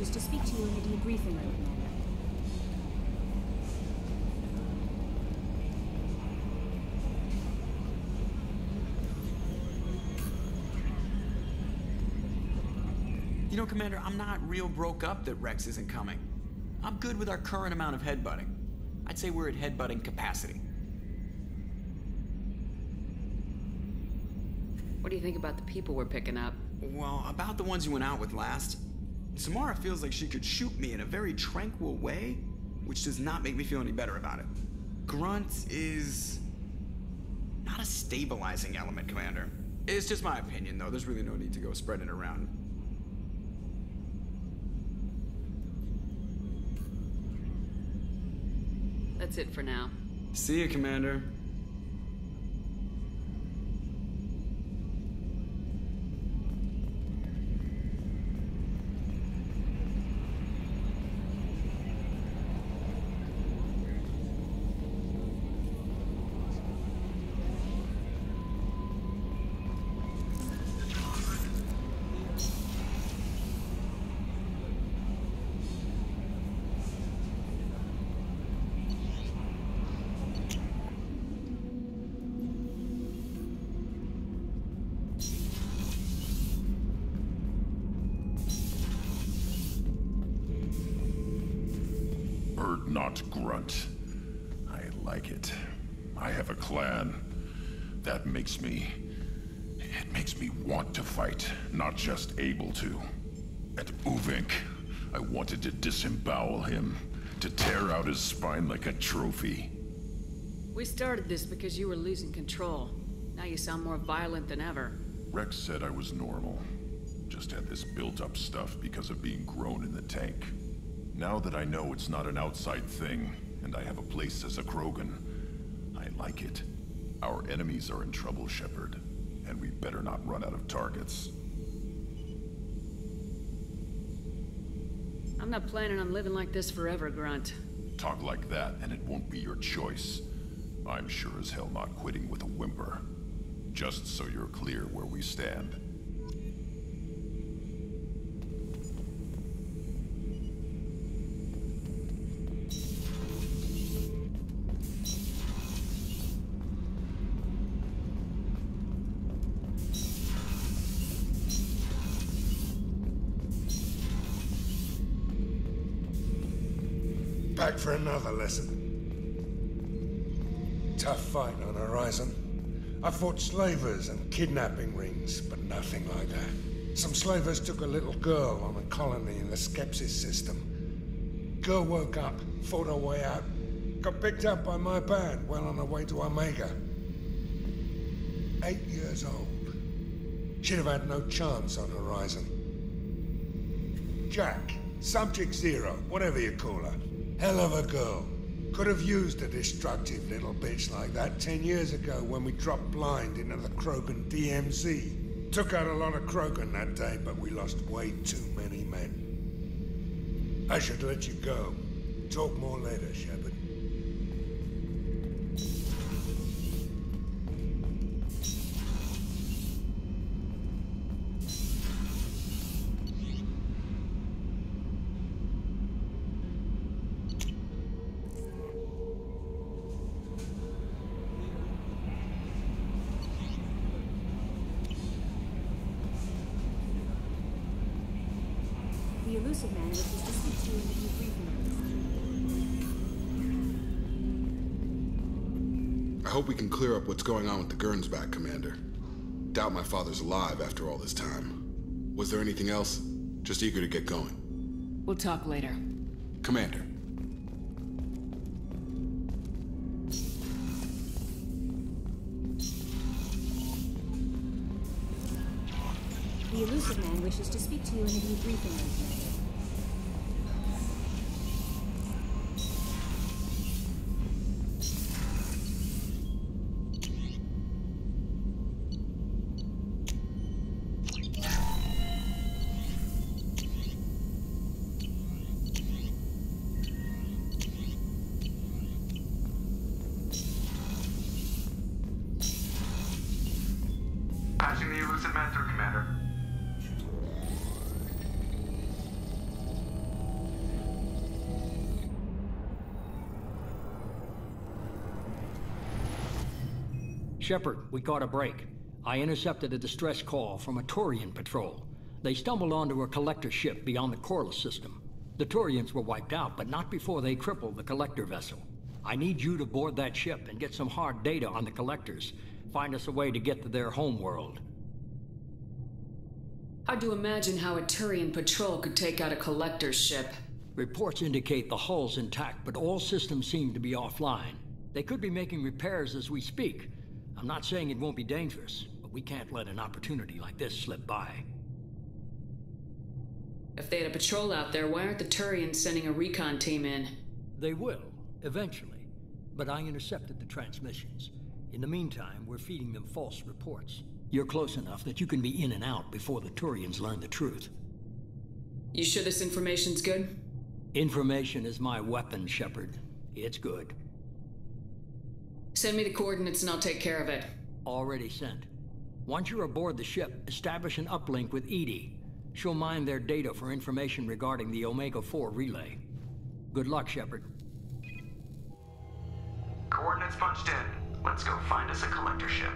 wishes to speak to you in the debriefing room, You know, Commander, I'm not real broke up that Wrex isn't coming. I'm good with our current amount of headbutting. I'd say we're at headbutting capacity. What do you think about the people we're picking up? Well, about the ones you went out with last, Samara feels like she could shoot me in a very tranquil way, which does not make me feel any better about it. Grunt is not a stabilizing element, Commander. It's just my opinion, though. There's really no need to go spreading it around. That's it for now. See you, Commander. Like a trophy. We started this because you were losing control. Now you sound more violent than ever. Wrex said I was normal. Just had this built-up stuff because of being grown in the tank. Now that I know it's not an outside thing, and I have a place as a Krogan, I like it. Our enemies are in trouble, Shepard, and we better not run out of targets. I'm not planning on living like this forever, Grunt. Talk like that, and it won't be your choice. I'm sure as hell not quitting with a whimper. Just so you're clear where we stand. Back for another lesson. Tough fight on Horizon. I fought slavers and kidnapping rings, but nothing like that. Some slavers took a little girl on a colony in the Skepsis system. Girl woke up, fought her way out, got picked up by my band well on her way to Omega. Eight years old. She'd have had no chance on Horizon. Jack, Subject Zero, whatever you call her. Hell of a girl. Could have used a destructive little bitch like that ten years ago when we dropped blind into the Krogan DMZ. Took out a lot of Krogan that day, but we lost way too many men. I should let you go. Talk more later, Shepard. Going on with the Gernsback, Commander. Doubt my father's alive after all this time. Was there anything else? Just eager to get going. We'll talk later. Commander. The Illusive Man wishes to speak to you in a debriefing room, Shepard, we caught a break. I intercepted a distress call from a Turian patrol. They stumbled onto a collector ship beyond the Corliss system. The Turians were wiped out, but not before they crippled the collector vessel. I need you to board that ship and get some hard data on the collectors. Find us a way to get to their homeworld. Hard to imagine how a Turian patrol could take out a collector ship. Reports indicate the hull's intact, but all systems seem to be offline. They could be making repairs as we speak. I'm not saying it won't be dangerous, but we can't let an opportunity like this slip by. If they had a patrol out there, why aren't the Turians sending a recon team in? They will, eventually. But I intercepted the transmissions. In the meantime, we're feeding them false reports. You're close enough that you can be in and out before the Turians learn the truth. You sure this information's good? Information is my weapon, Shepard. It's good. Send me the coordinates and I'll take care of it. Already sent. Once you're aboard the ship, establish an uplink with EDI. She'll mine their data for information regarding the Omega-4 relay. Good luck, Shepard. Coordinates punched in. Let's go find us a collector ship.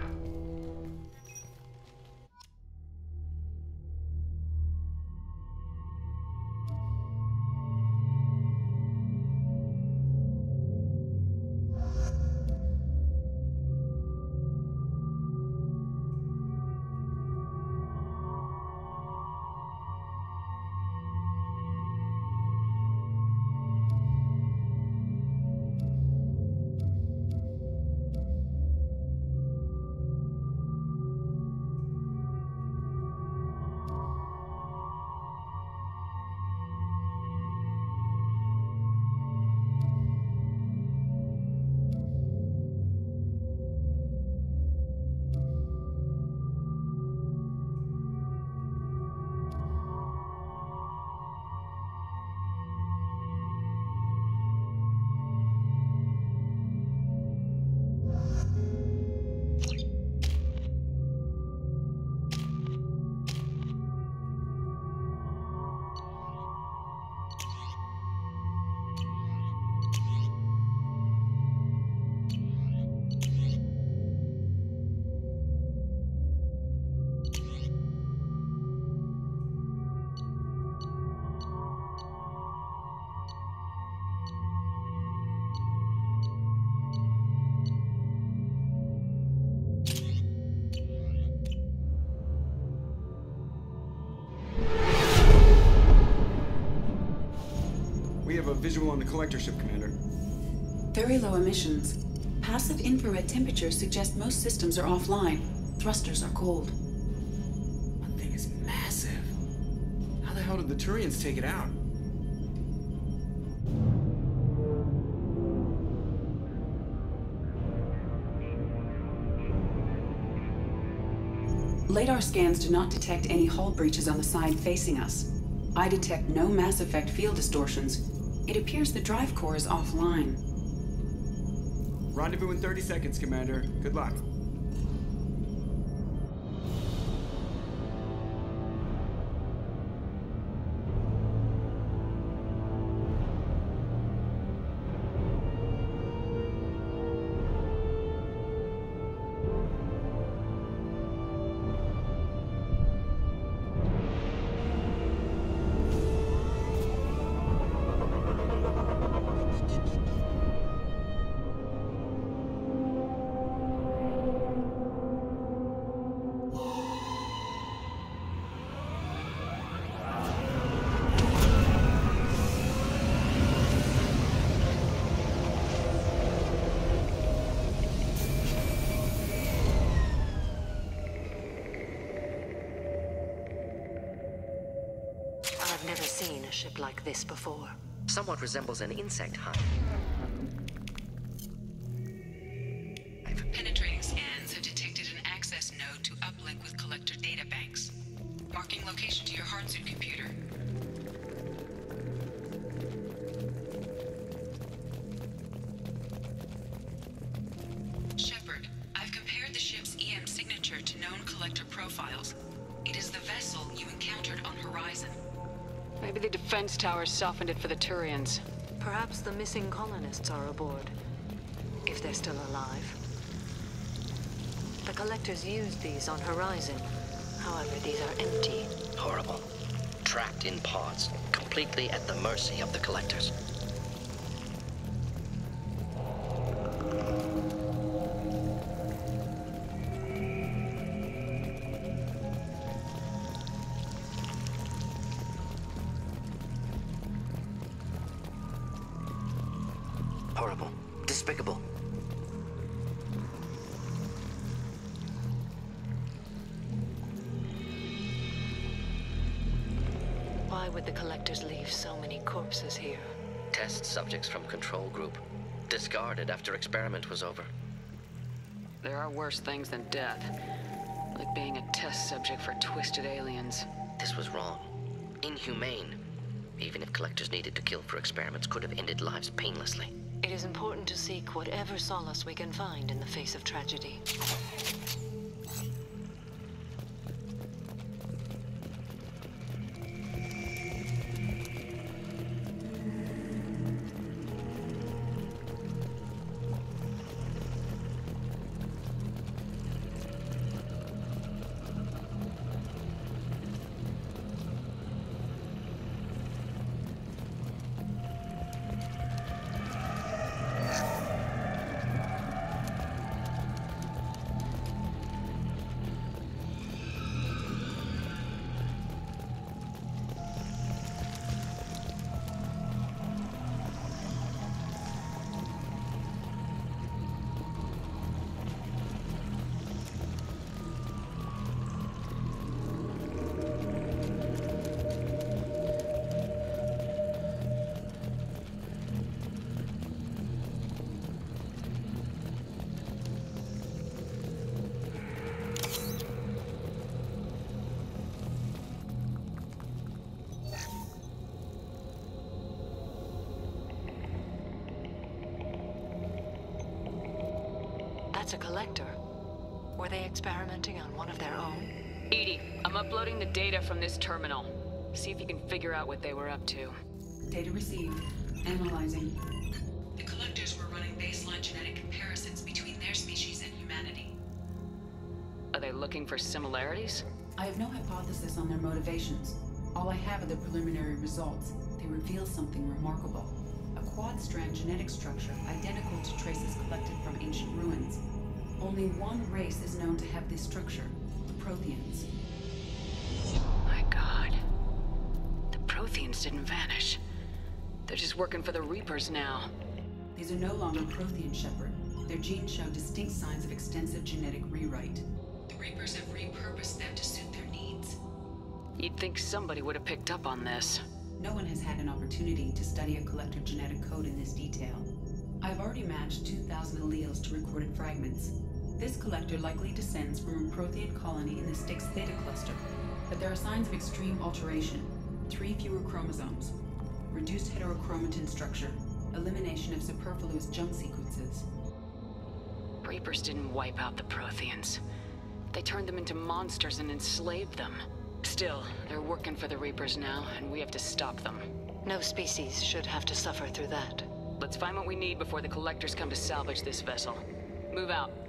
Collector ship, Commander. Very low emissions. Passive infrared temperatures suggest most systems are offline. Thrusters are cold. That thing is massive. How the hell did the Turians take it out? Radar scans do not detect any hull breaches on the side facing us. I detect no mass effect field distortions. It appears the drive core is offline. Rendezvous in 30 seconds, Commander. Good luck. Never seen a ship like this before. Somewhat resembles an insect hive. Softened it for the Turians. Perhaps the missing colonists are aboard. If they're still alive. The collectors used these on Horizon. However, these are empty. Horrible. Trapped in pods, completely at the mercy of the collectors. Discarded after experiment was over. There are worse things than death. Like being a test subject for twisted aliens. This was wrong. Inhumane. Even if collectors needed to kill for experiments, could have ended lives painlessly. It is important to seek whatever solace we can find in the face of tragedy. Collector. Were they experimenting on one of their own? EDI, I'm uploading the data from this terminal. See if you can figure out what they were up to. Data received. Analyzing. The collectors were running baseline genetic comparisons between their species and humanity. Are they looking for similarities? I have no hypothesis on their motivations. All I have are the preliminary results. They reveal something remarkable. A quad-strand genetic structure identical to traces collected from ancient ruins. Only one race is known to have this structure, the Protheans. My god. The Protheans didn't vanish. They're just working for the Reapers now. These are no longer Prothean Shepard. Their genes show distinct signs of extensive genetic rewrite. The Reapers have repurposed them to suit their needs. You'd think somebody would have picked up on this. No one has had an opportunity to study a collector genetic code in this detail. I've already matched 2,000 alleles to recorded fragments. This collector likely descends from a Prothean colony in the Styx Theta cluster, but there are signs of extreme alteration. Three fewer chromosomes, reduced heterochromatin structure, elimination of superfluous jump sequences. Reapers didn't wipe out the Protheans. They turned them into monsters and enslaved them. Still, they're working for the Reapers now, and we have to stop them. No species should have to suffer through that. Let's find what we need before the Collectors come to salvage this vessel. Move out.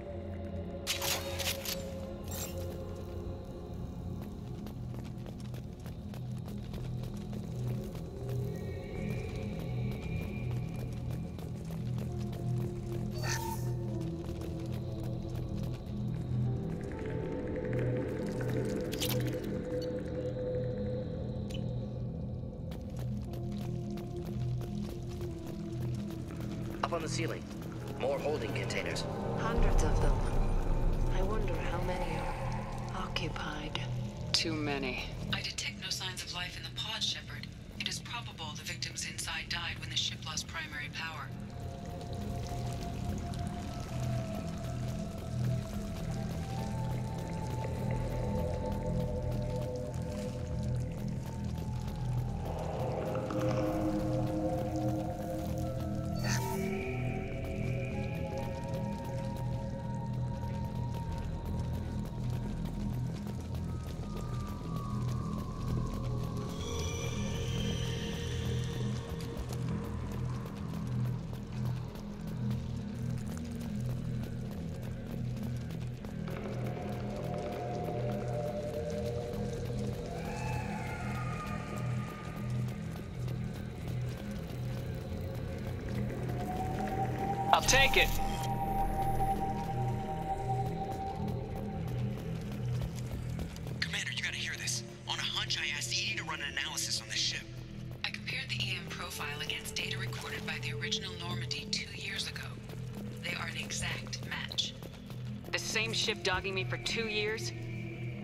Up on the ceiling. More holding containers. Hundreds of them. Too many. Take it. Commander, you gotta hear this. On a hunch, I asked EDI to run an analysis on this ship. I compared the EM profile against data recorded by the original Normandy two years ago. They are an exact match. The same ship dogging me for two years?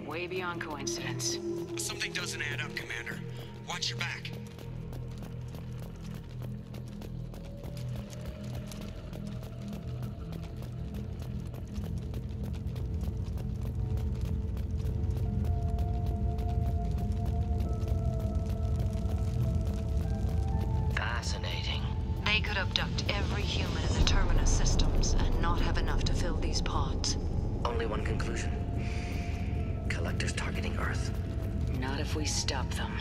Way beyond coincidence. Something doesn't add up, Commander. Watch your back. Stop them.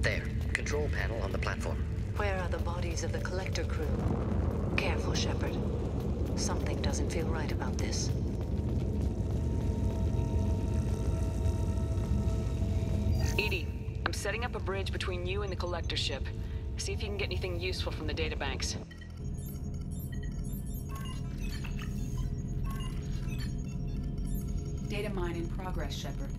There. Control panel on the platform. Where are the bodies of the collector crew? Careful, Shepard. Something doesn't feel right about this. Setting up a bridge between you and the collector ship. See if you can get anything useful from the databanks. Data mine in progress, Shepard.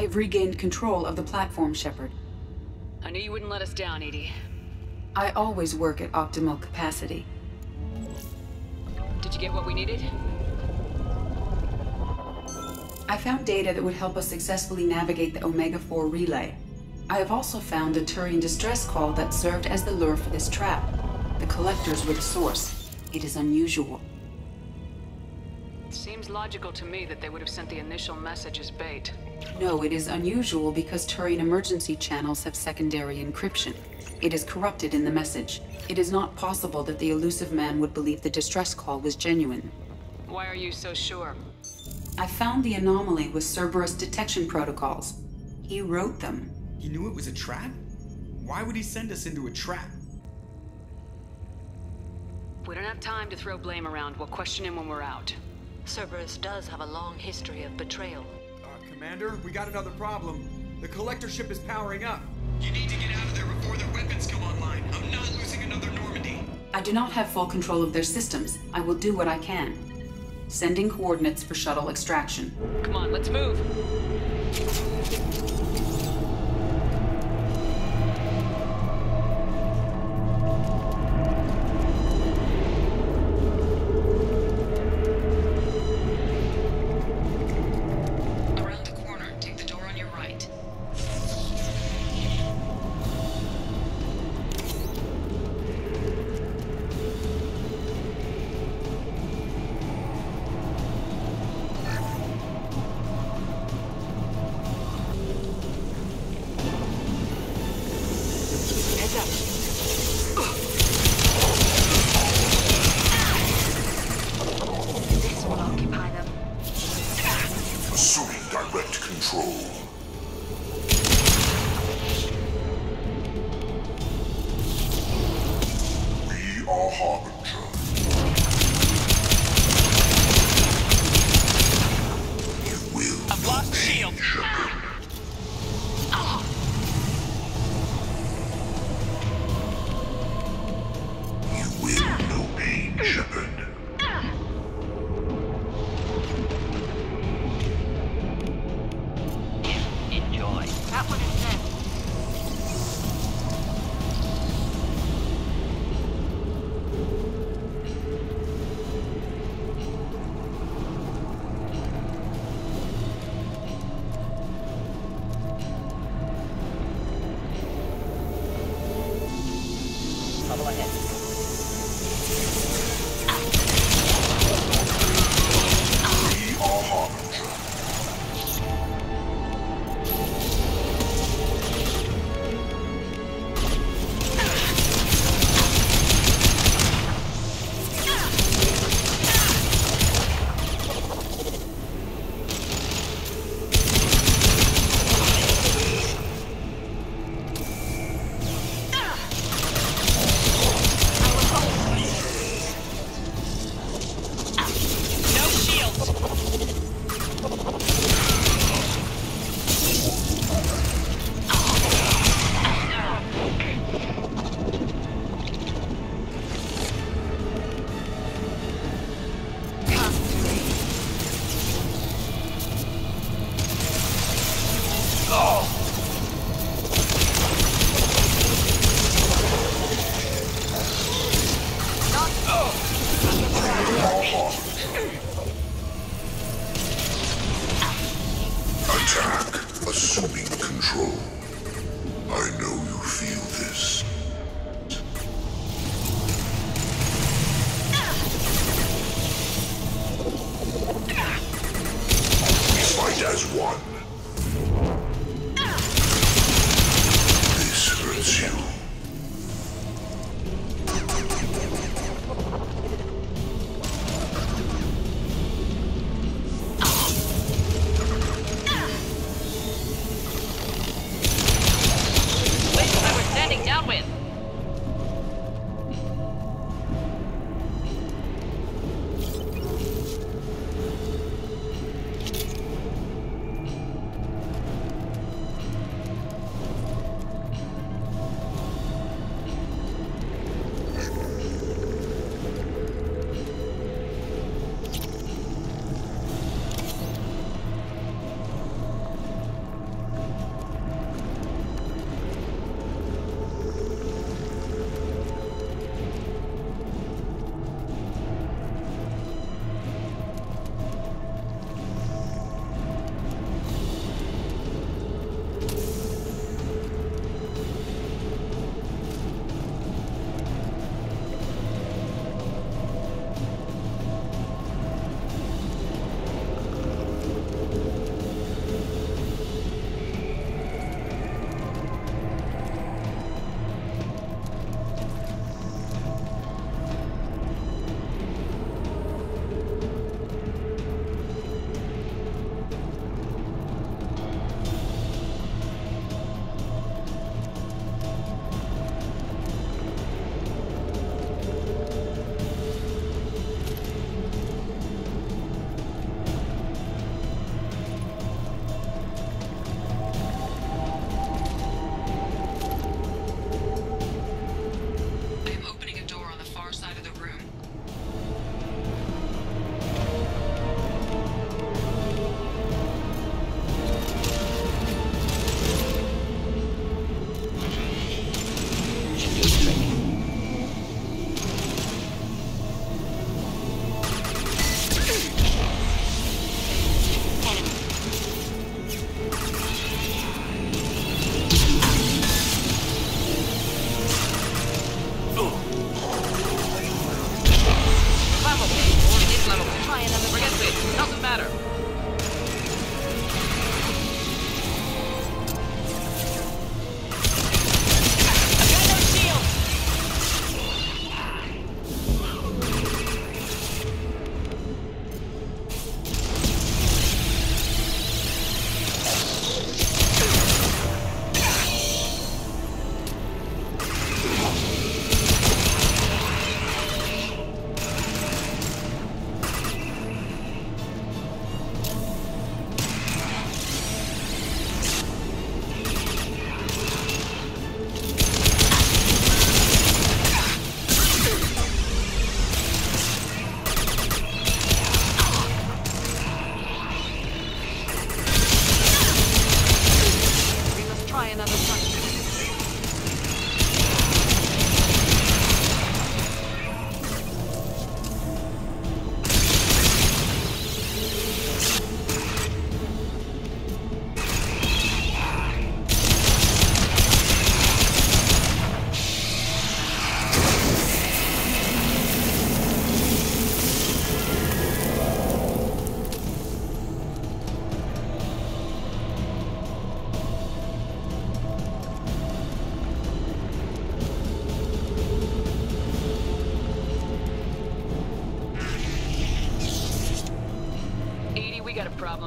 I have regained control of the platform, Shepard. I knew you wouldn't let us down, EDI. I always work at optimal capacity. Did you get what we needed? I found data that would help us successfully navigate the Omega-4 relay. I have also found a Turian distress call that served as the lure for this trap. The collectors were the source. It is unusual. Seems logical to me that they would have sent the initial message as bait. No, it is unusual because Turian emergency channels have secondary encryption. It is corrupted in the message. It is not possible that the Illusive Man would believe the distress call was genuine. Why are you so sure? I found the anomaly with Cerberus detection protocols. He wrote them. He knew it was a trap? Why would he send us into a trap? We don't have time to throw blame around. We'll question him when we're out. Cerberus does have a long history of betrayal. Uh, Commander, we got another problem. The collector ship is powering up. You need to get out of there before their weapons come online. I'm not losing another Normandy. I do not have full control of their systems. I will do what I can. Sending coordinates for shuttle extraction. Come on, let's move.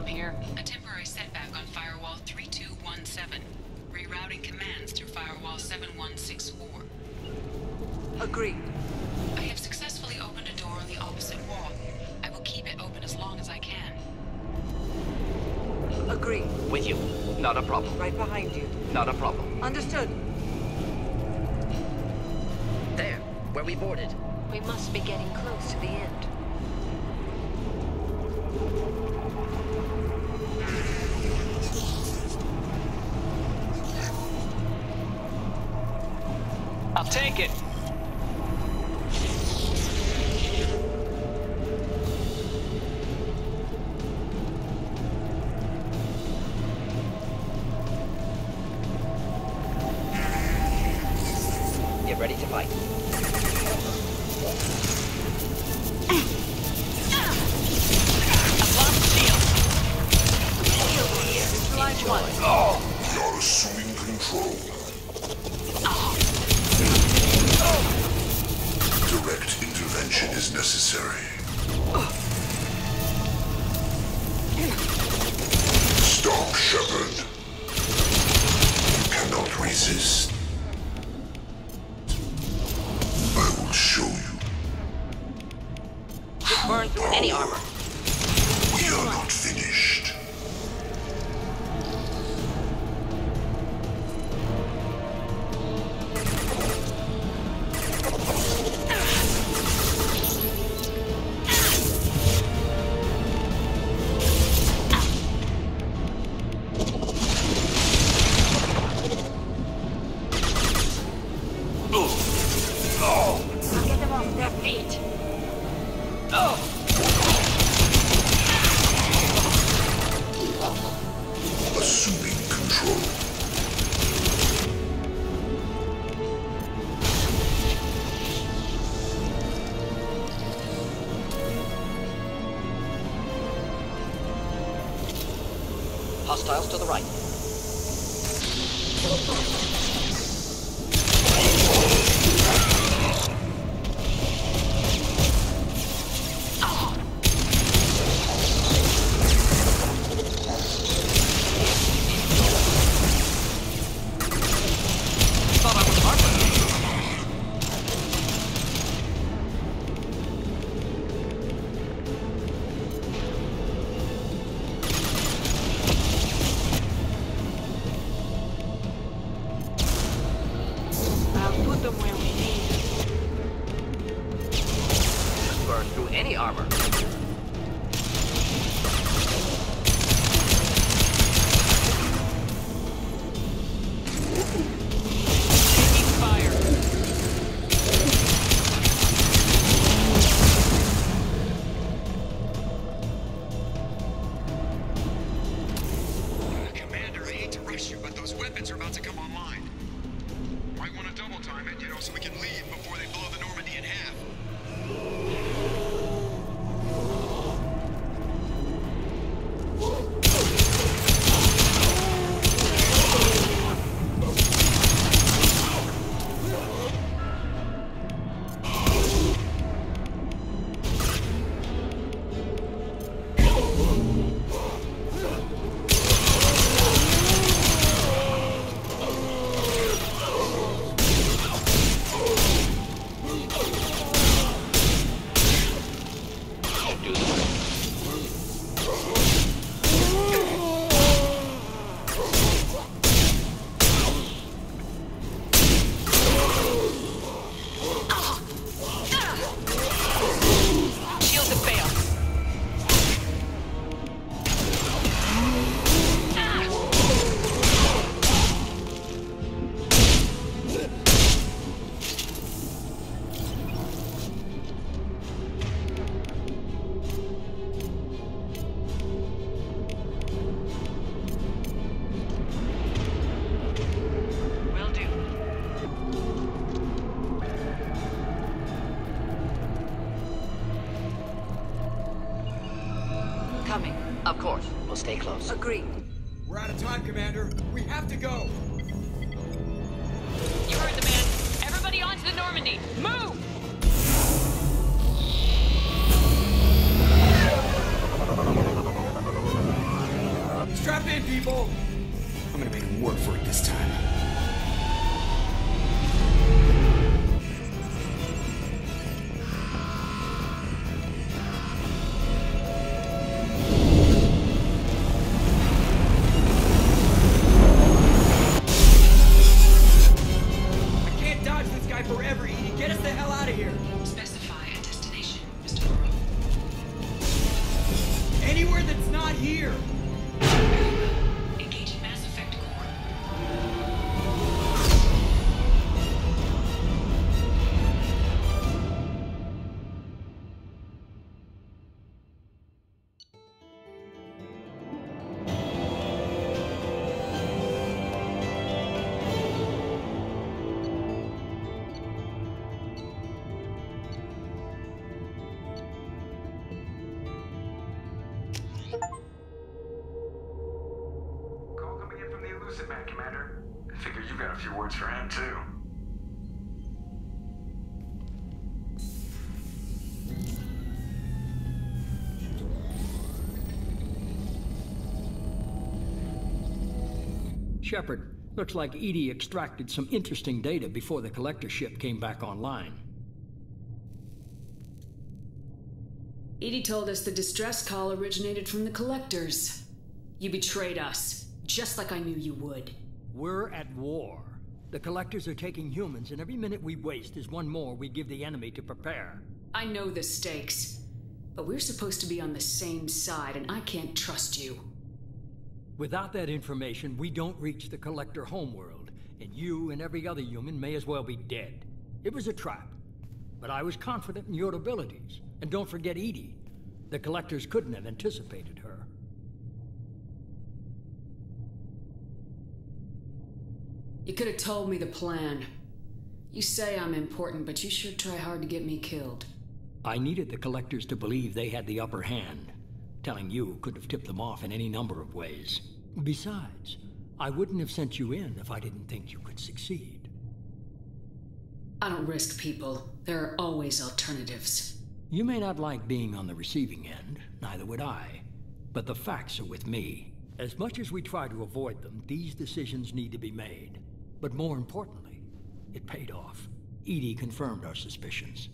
A here. Get figure you got a few words for him, too. Shepard, looks like EDI extracted some interesting data before the collector ship came back online. EDI told us the distress call originated from the collectors. You betrayed us, just like I knew you would. We're at war. The collectors are taking humans, and every minute we waste is one more we give the enemy to prepare. I know the stakes, but we're supposed to be on the same side, and I can't trust you. Without that information, we don't reach the collector homeworld, and you and every other human may as well be dead. It was a trap, but I was confident in your abilities. And don't forget EDI. The collectors couldn't have anticipated her. You could have told me the plan. You say I'm important, but you sure try hard to get me killed. I needed the collectors to believe they had the upper hand. Telling you could have tipped them off in any number of ways. Besides, I wouldn't have sent you in if I didn't think you could succeed. I don't risk people. There are always alternatives. You may not like being on the receiving end, neither would I. But the facts are with me. As much as we try to avoid them, these decisions need to be made. But more importantly, it paid off. EDI confirmed our suspicions.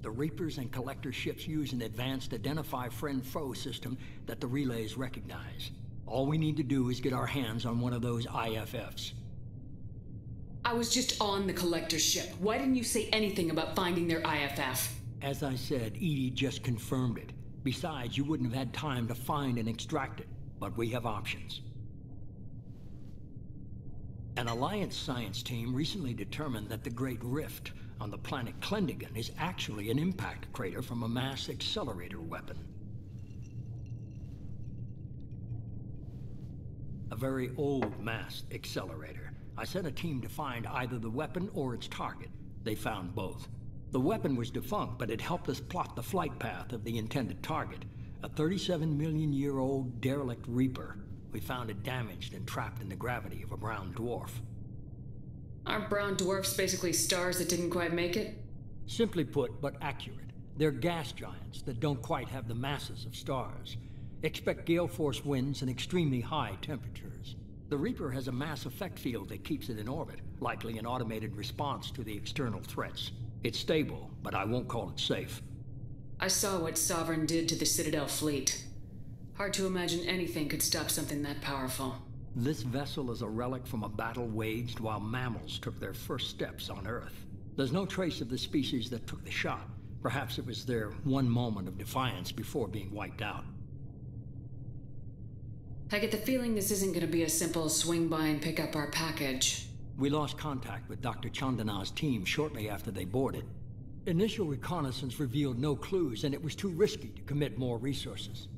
The Reapers and Collector ships use an advanced identify friend-foe system that the relays recognize. All we need to do is get our hands on one of those IFFs. I was just on the collector ship. Why didn't you say anything about finding their IFF? As I said, EDI just confirmed it. Besides, you wouldn't have had time to find and extract it. But we have options. An Alliance science team recently determined that the Great Rift on the planet Klendagon is actually an impact crater from a mass accelerator weapon. A very old mass accelerator. I sent a team to find either the weapon or its target. They found both. The weapon was defunct, but it helped us plot the flight path of the intended target. A 37 million year old derelict Reaper. We found it damaged and trapped in the gravity of a brown dwarf. Aren't brown dwarfs basically stars that didn't quite make it? Simply put, but accurate. They're gas giants that don't quite have the masses of stars. Expect gale force winds and extremely high temperatures. The Reaper has a mass effect field that keeps it in orbit, likely an automated response to the external threats. It's stable, but I won't call it safe. I saw what Sovereign did to the Citadel fleet. Hard to imagine anything could stop something that powerful. This vessel is a relic from a battle waged while mammals took their first steps on Earth. There's no trace of the species that took the shot. Perhaps it was their one moment of defiance before being wiped out. I get the feeling this isn't gonna be a simple swing by and pick up our package. We lost contact with Dr. Chandana's team shortly after they boarded. Initial reconnaissance revealed no clues, and it was too risky to commit more resources.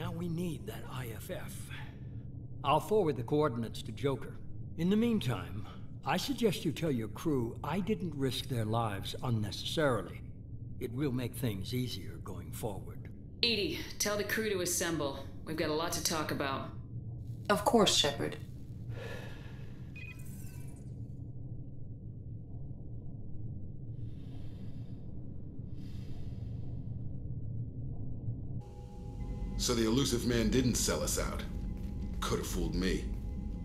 But now we need that IFF. I'll forward the coordinates to Joker. In the meantime, I suggest you tell your crew I didn't risk their lives unnecessarily. It will make things easier going forward. EDI, tell the crew to assemble. We've got a lot to talk about. Of course, Shepard. So the Illusive Man didn't sell us out. Could have fooled me.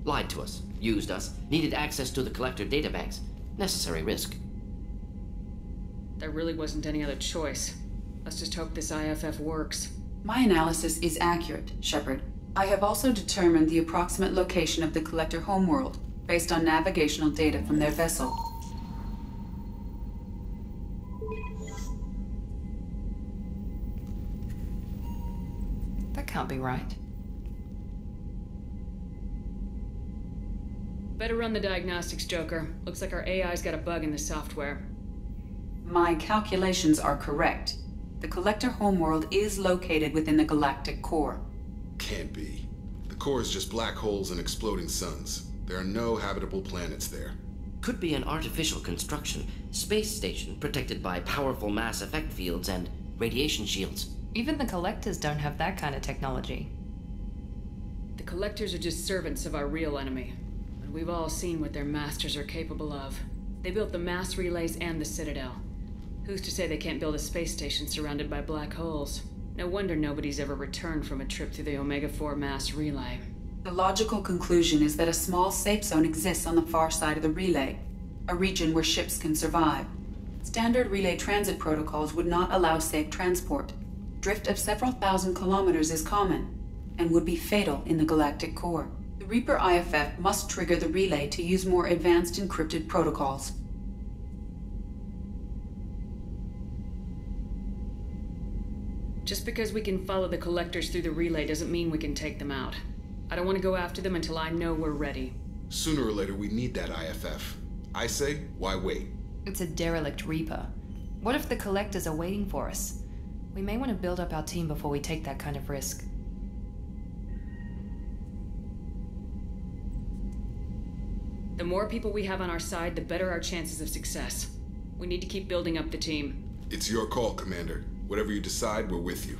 Lied to us, used us, needed access to the collector databanks. Necessary risk. There really wasn't any other choice. Let's just hope this IFF works. My analysis is accurate, Shepard. I have also determined the approximate location of the collector homeworld based on navigational data from their vessel. That can't be right. Better run the diagnostics, Joker. Looks like our AI's got a bug in the software. My calculations are correct. The collector homeworld is located within the galactic core. Can't be. The core is just black holes and exploding suns. There are no habitable planets there. Could be an artificial construction, space station protected by powerful mass effect fields and radiation shields. Even the collectors don't have that kind of technology. The collectors are just servants of our real enemy. And we've all seen what their masters are capable of. They built the mass relays and the Citadel. Who's to say they can't build a space station surrounded by black holes? No wonder nobody's ever returned from a trip through the Omega-4 mass relay. The logical conclusion is that a small safe zone exists on the far side of the relay, a region where ships can survive. Standard relay transit protocols would not allow safe transport. Drift of several thousand kilometers is common, and would be fatal in the galactic core. The Reaper IFF must trigger the relay to use more advanced encrypted protocols. Just because we can follow the collectors through the relay doesn't mean we can take them out. I don't want to go after them until I know we're ready. Sooner or later, we need that IFF. I say, why wait? It's a derelict Reaper. What if the collectors are waiting for us? We may want to build up our team before we take that kind of risk. The more people we have on our side, the better our chances of success. We need to keep building up the team. It's your call, Commander. Whatever you decide, we're with you.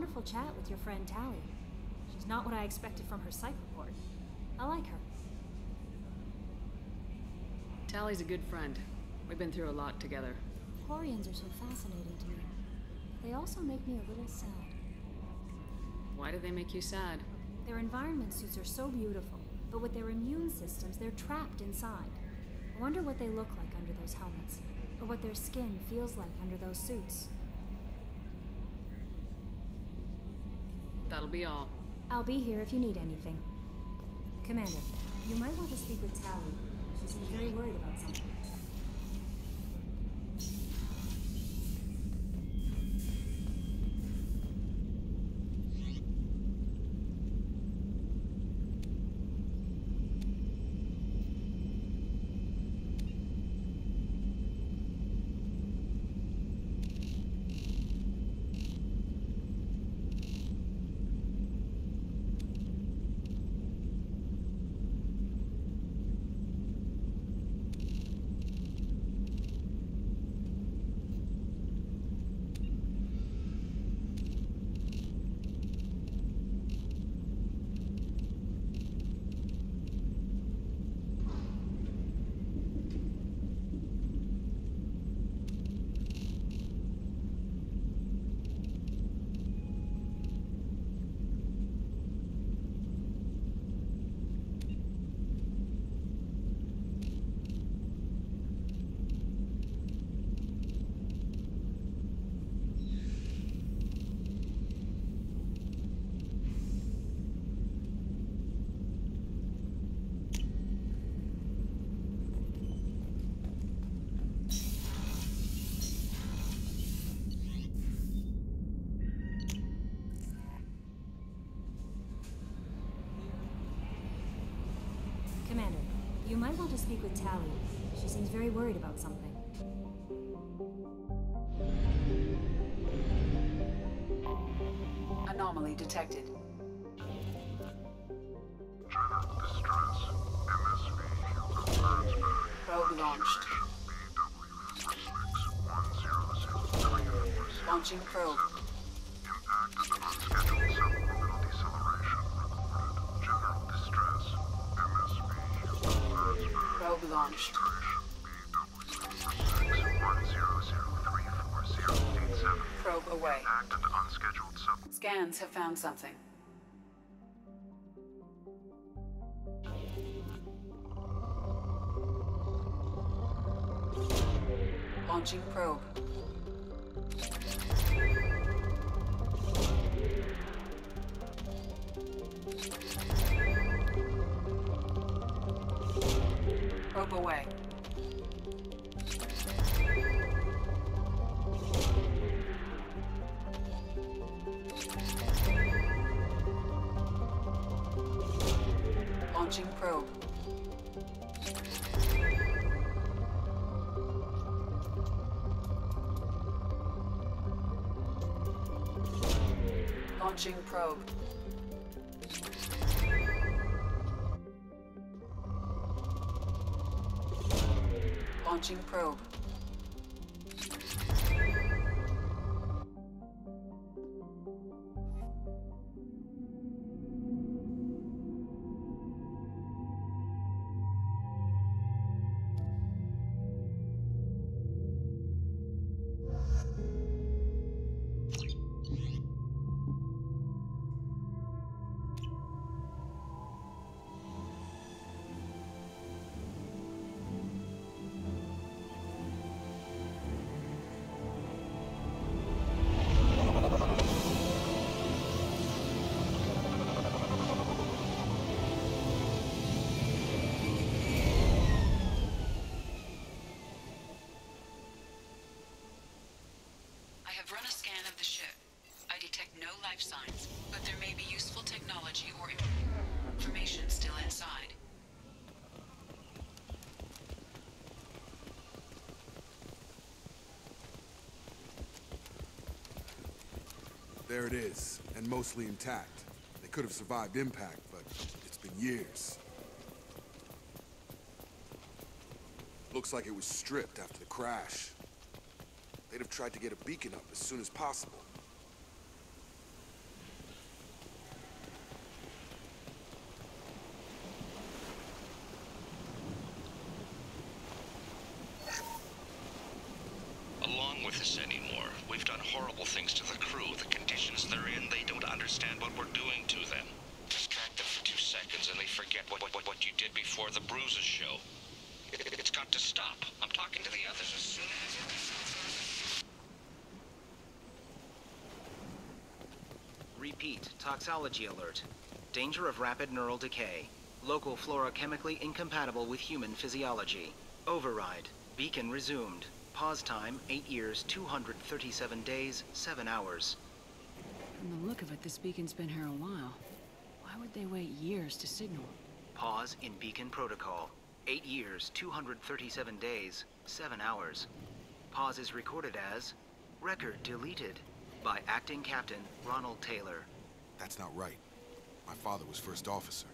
Wonderful chat with your friend Tali. She's not what I expected from her psych report. I like her. Tali's a good friend. We've been through a lot together. Quarians are so fascinating to me. They also make me a little sad. Why do they make you sad? Their environment suits are so beautiful, but with their immune systems, they're trapped inside. I wonder what they look like under those helmets, or what their skin feels like under those suits. Be all. I'll be here if you need anything. Commander, you might want to speak with Tali. She seems very worried about something. Commander, you might want to speak with Tali. She seems very worried about something. Anomaly detected. Probe launched. Launching probe. Probe away. Scans have found something. Launching. Probe Launching probe. Launching probe. Have run a scan of the ship. I detect no life signs, but there may be useful technology or information still inside. There it is, and mostly intact. They could have survived impact, but it's been years. Looks like it was stripped after the crash. They'd have tried to get a beacon up as soon as possible. Along with this anymore. We've done horrible things to the crew. The conditions they're in, they don't understand what we're doing to them. Distract them for two seconds and they forget what, what, what, what you did before the bruises show. It's got to stop. I'm talking to the others as soon as... Repeat, alert. Danger of rapid neural decay. Local flora chemically incompatible with human physiology. Override. Beacon resumed. Pause time, 8 years, 237 days, 7 hours. From the look of it, this beacon's been here a while. Why would they wait years to signal? Pause in beacon protocol. 8 years, 237 days, 7 hours. Pause is recorded as record deleted by acting captain Ronald Taylor. That's not right. My father was first officer.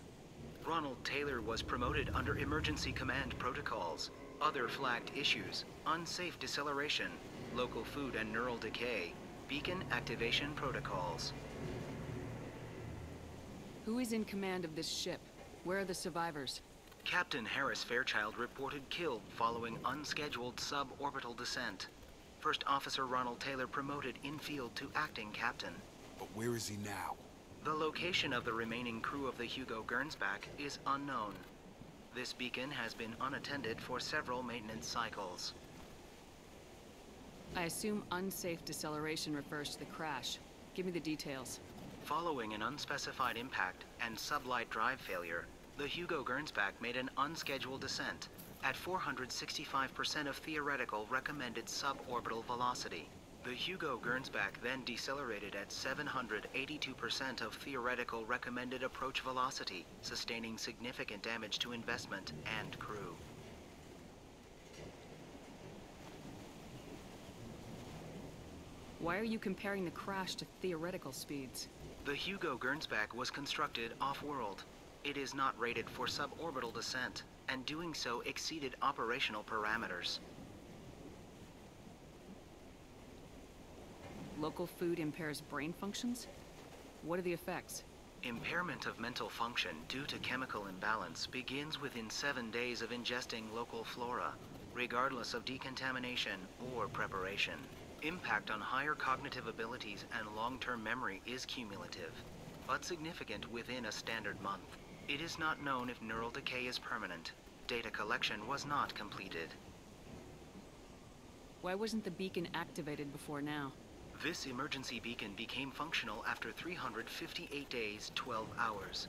Ronald Taylor was promoted under emergency command protocols. Other flagged issues, unsafe deceleration, local food and neural decay, beacon activation protocols. Who is in command of this ship? Where are the survivors? Captain Harris Fairchild reported killed following unscheduled suborbital descent. First Officer Ronald Taylor promoted in-field to acting captain. But where is he now? The location of the remaining crew of the Hugo Gernsback is unknown. This beacon has been unattended for several maintenance cycles. I assume unsafe deceleration refers to the crash. Give me the details. Following an unspecified impact and sublight drive failure, the Hugo Gernsback made an unscheduled descent at 465% of theoretical recommended suborbital velocity. The Hugo Gernsback then decelerated at 782% of theoretical recommended approach velocity, sustaining significant damage to investment and crew. Why are you comparing the crash to theoretical speeds? The Hugo Gernsback was constructed off-world. It is not rated for suborbital descent, and doing so exceeded operational parameters. Local food impairs brain functions? What are the effects? Impairment of mental function due to chemical imbalance begins within seven days of ingesting local flora, regardless of decontamination or preparation. Impact on higher cognitive abilities and long-term memory is cumulative, but significant within a standard month. It is not known if neural decay is permanent. Data collection was not completed. Why wasn't the beacon activated before now? This emergency beacon became functional after 358 days, 12 hours,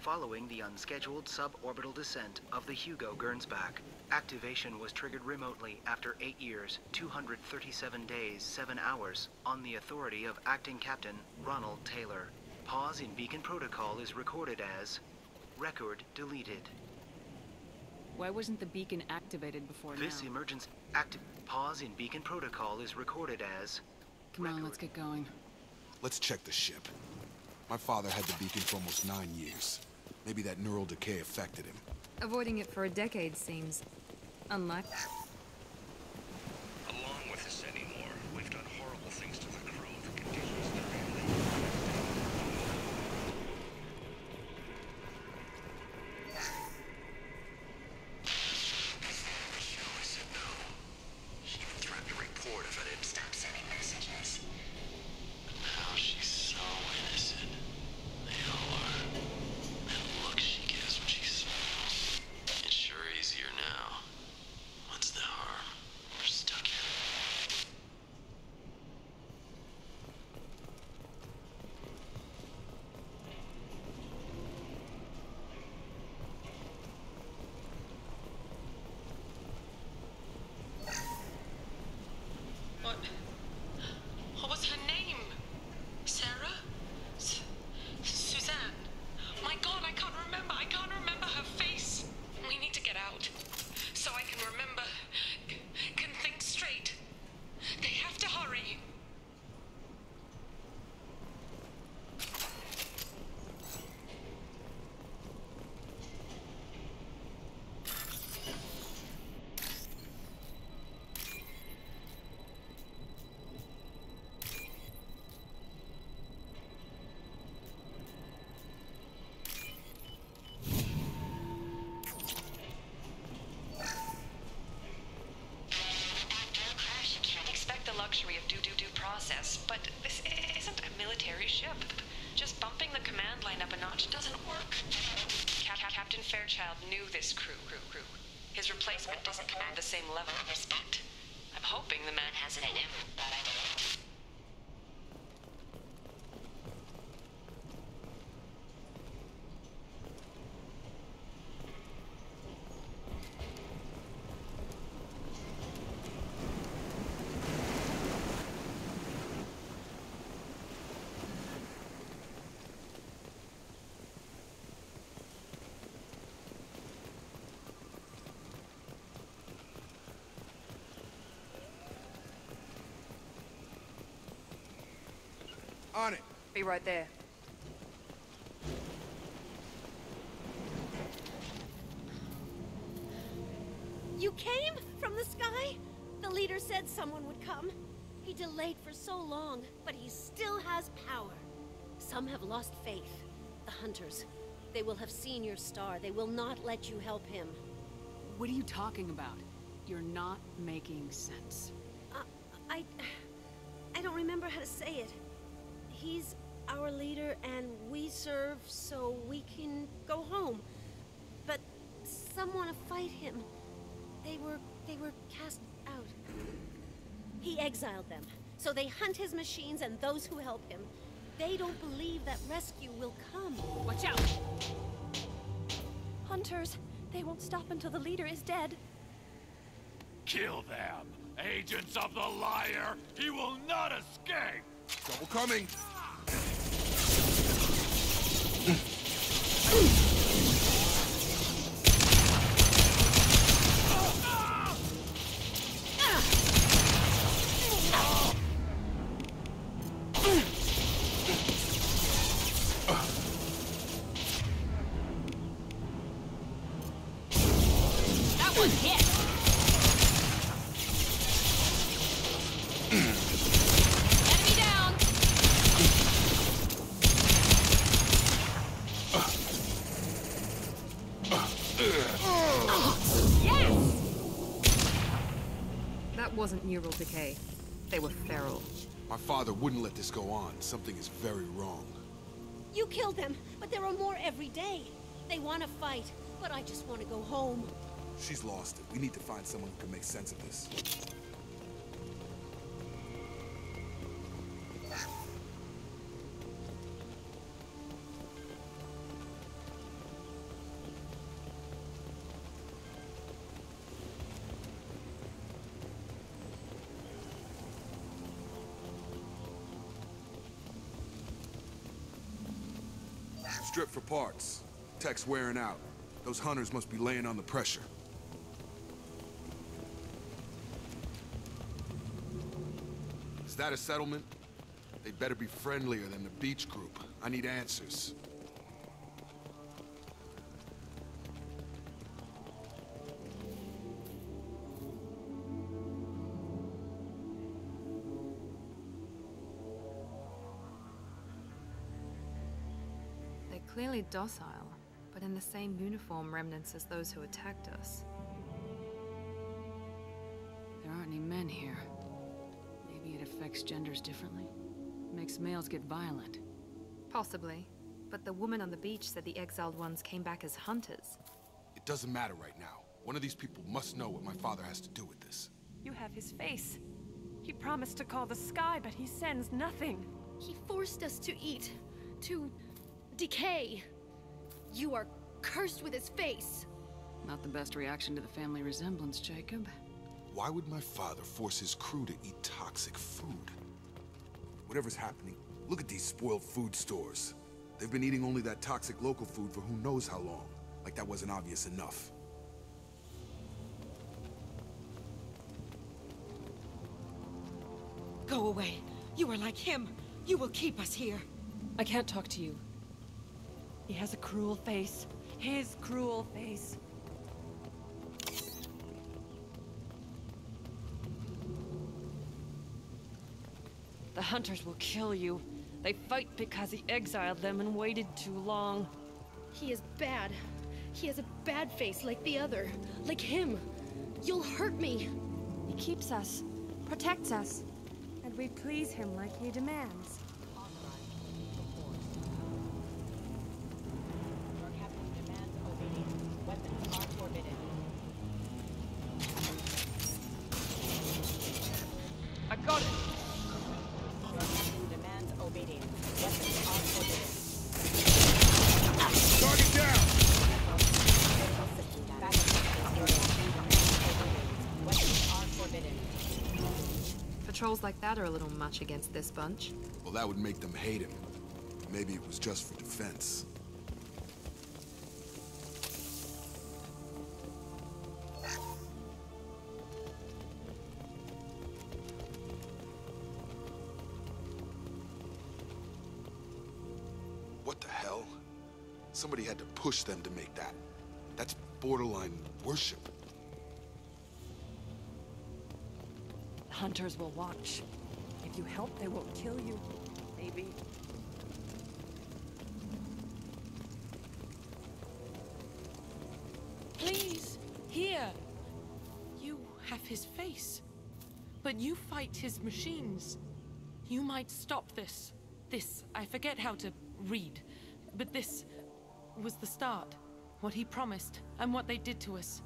following the unscheduled suborbital descent of the Hugo Gernsback. Activation was triggered remotely after 8 years, 237 days, 7 hours, on the authority of Acting Captain Ronald Taylor. Pause in beacon protocol is recorded as record deleted. Why wasn't the beacon activated before This now? emergency active pause in beacon protocol is recorded as Come on, let's get going. Let's check the ship. My father had the beacon for almost nine years. Maybe that neural decay affected him. Avoiding it for a decade seems unlucky. Fairchild knew this crew, crew, crew. His replacement doesn't command the same level of respect. I'm hoping the man has it in him, but I don't know. On it. Be right there. You came from the sky? The leader said someone would come. He delayed for so long, but he still has power. Some have lost faith. The hunters. They will have seen your star. They will not let you help him. What are you talking about? You're not making sense. Uh, I... I don't remember how to say it. He's our leader and we serve so we can go home. But some want to fight him. They were... they were cast out. He exiled them, so they hunt his machines and those who help him. They don't believe that rescue will come. Watch out! Hunters, they won't stop until the leader is dead. Kill them! Agents of the liar! He will not escape! Double coming. That this go on. Something is very wrong. You killed them, but there are more every day. They want to fight, but I just want to go home. She's lost it. We need to find someone who can make sense of this. Strip for parts. Tech's wearing out. Those hunters must be laying on the pressure. Is that a settlement? They better be friendlier than the beach group. I need answers. They're docile, but in the same uniform remnants as those who attacked us. There aren't any men here. Maybe it affects genders differently. Makes males get violent. Possibly. But the woman on the beach said the exiled ones came back as hunters. It doesn't matter right now. One of these people must know what my father has to do with this. You have his face. He promised to call the sky, but he sends nothing. He forced us to eat, to decay. You are cursed with his face. Not the best reaction to the family resemblance, Jacob. Why would my father force his crew to eat toxic food? Whatever's happening, look at these spoiled food stores. They've been eating only that toxic local food for who knows how long. Like that wasn't obvious enough. Go away. You are like him. You will keep us here. I can't talk to you. He has a cruel face. His cruel face. The hunters will kill you. They fight because he exiled them and waited too long. He is bad. He has a bad face like the other. Like him. You'll hurt me. He keeps us, protects us, and we please him like he demands. That are a little much against this bunch. Well, that would make them hate him. Maybe it was just for defense. What the hell? Somebody had to push them to make that. That's borderline worship. Hunters will watch. You help, they won't kill you. Maybe. Please, here. You have his face. But you fight his machines. You might stop this. This, I forget how to read. But this was the start. What he promised, and what they did to us.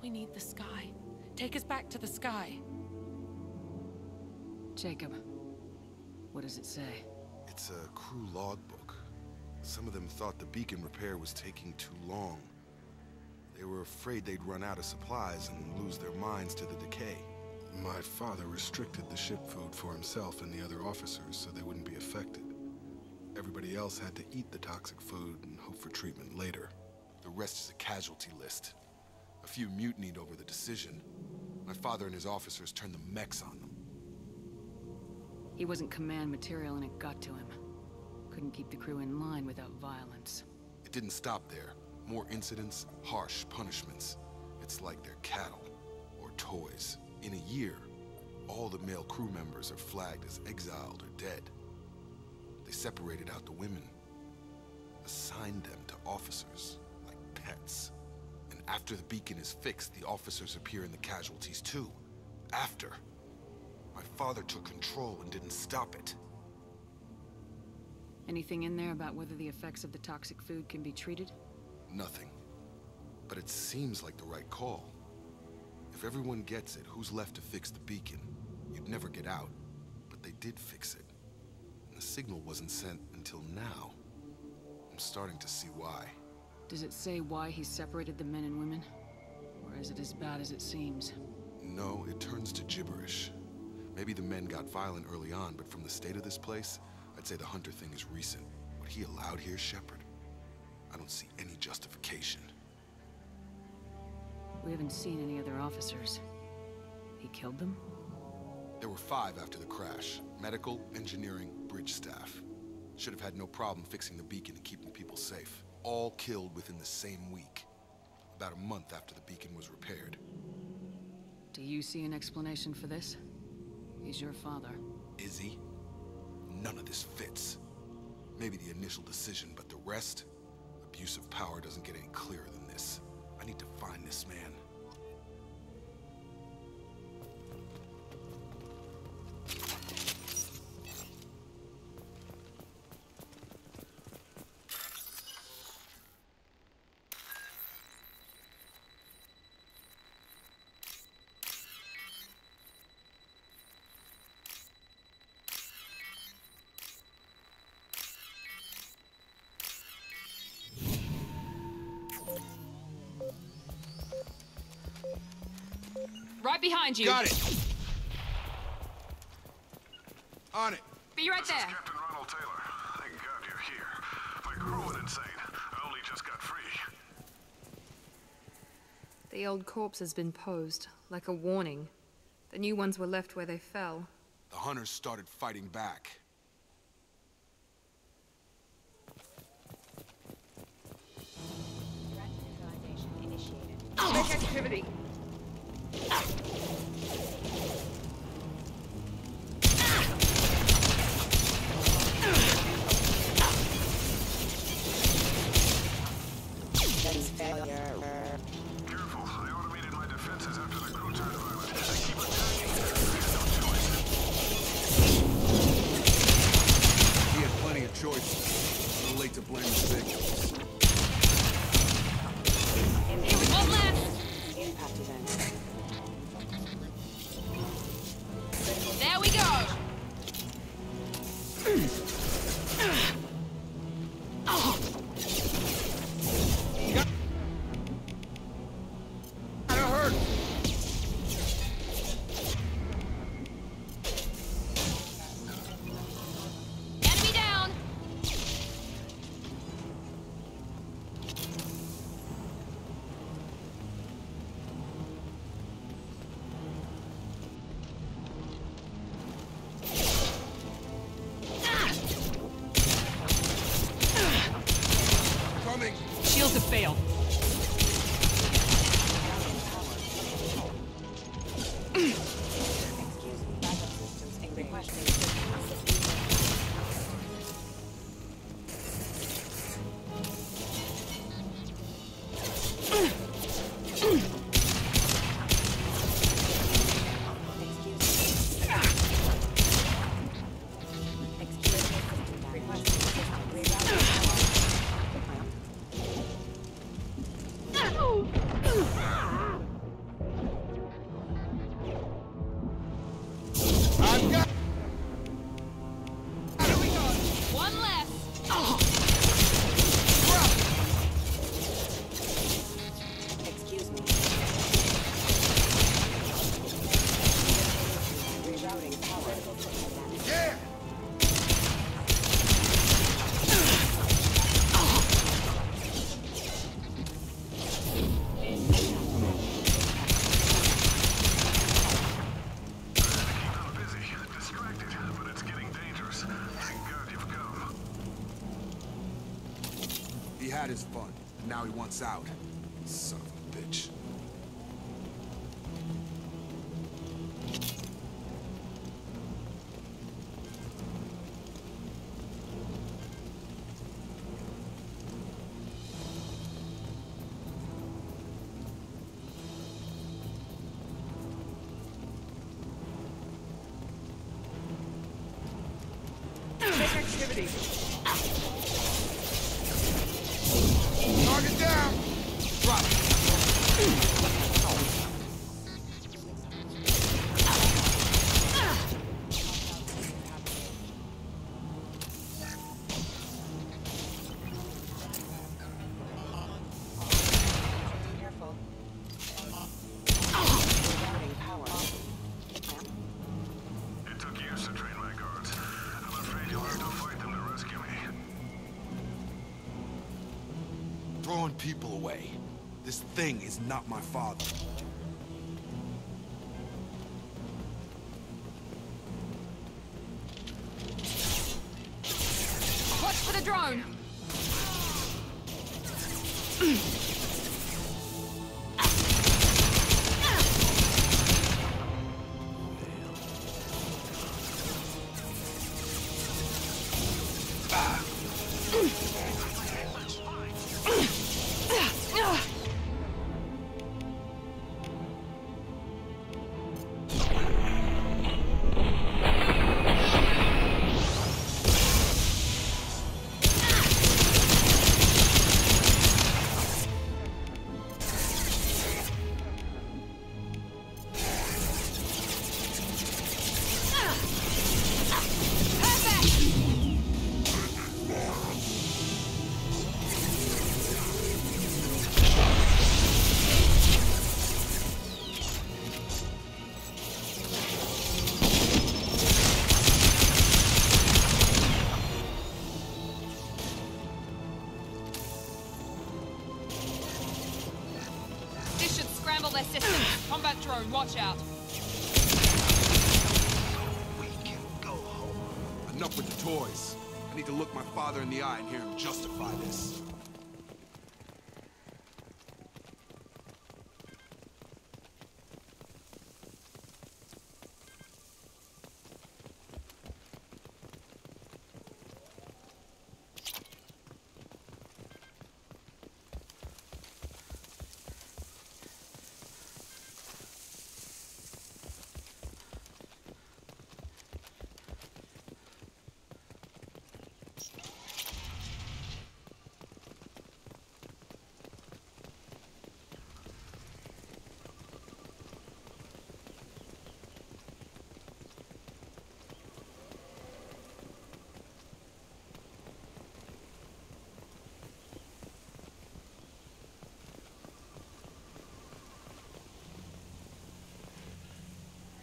We need the sky. Take us back to the sky. Jacob, what does it say? It's a crew logbook. Some of them thought the beacon repair was taking too long. They were afraid they'd run out of supplies and lose their minds to the decay. My father restricted the ship food for himself and the other officers so they wouldn't be affected. Everybody else had to eat the toxic food and hope for treatment later. The rest is a casualty list. A few mutinied over the decision. My father and his officers turned the mechs on them. He wasn't command material and it got to him. Couldn't keep the crew in line without violence. It didn't stop there. More incidents, harsh punishments. It's like they're cattle or toys. In a year, all the male crew members are flagged as exiled or dead. They separated out the women, assigned them to officers like pets. And after the beacon is fixed, the officers appear in the casualties too. After. My father took control and didn't stop it. Anything in there about whether the effects of the toxic food can be treated? Nothing. But it seems like the right call. If everyone gets it, who's left to fix the beacon? You'd never get out. But they did fix it. And the signal wasn't sent until now. I'm starting to see why. Does it say why he separated the men and women? Or is it as bad as it seems? No, it turns to gibberish. Maybe the men got violent early on, but from the state of this place, I'd say the Hunter thing is recent. What he allowed here, Shepard, I don't see any justification. We haven't seen any other officers. He killed them? There were five after the crash. Medical, engineering, bridge staff. Should have had no problem fixing the beacon and keeping people safe. All killed within the same week. About a month after the beacon was repaired. Do you see an explanation for this? He's your father. Is he? None of this fits. Maybe the initial decision, but the rest? Abuse of power doesn't get any clearer than this. I need to find this man. Right behind you. Got it! On it! Be right there. Captain Ronald Taylor. Thank God you're here. My crew went insane. I only just got free. The old corpse has been posed, like a warning. The new ones were left where they fell. The hunters started fighting back. He wants out. Son people away. This thing is not my father.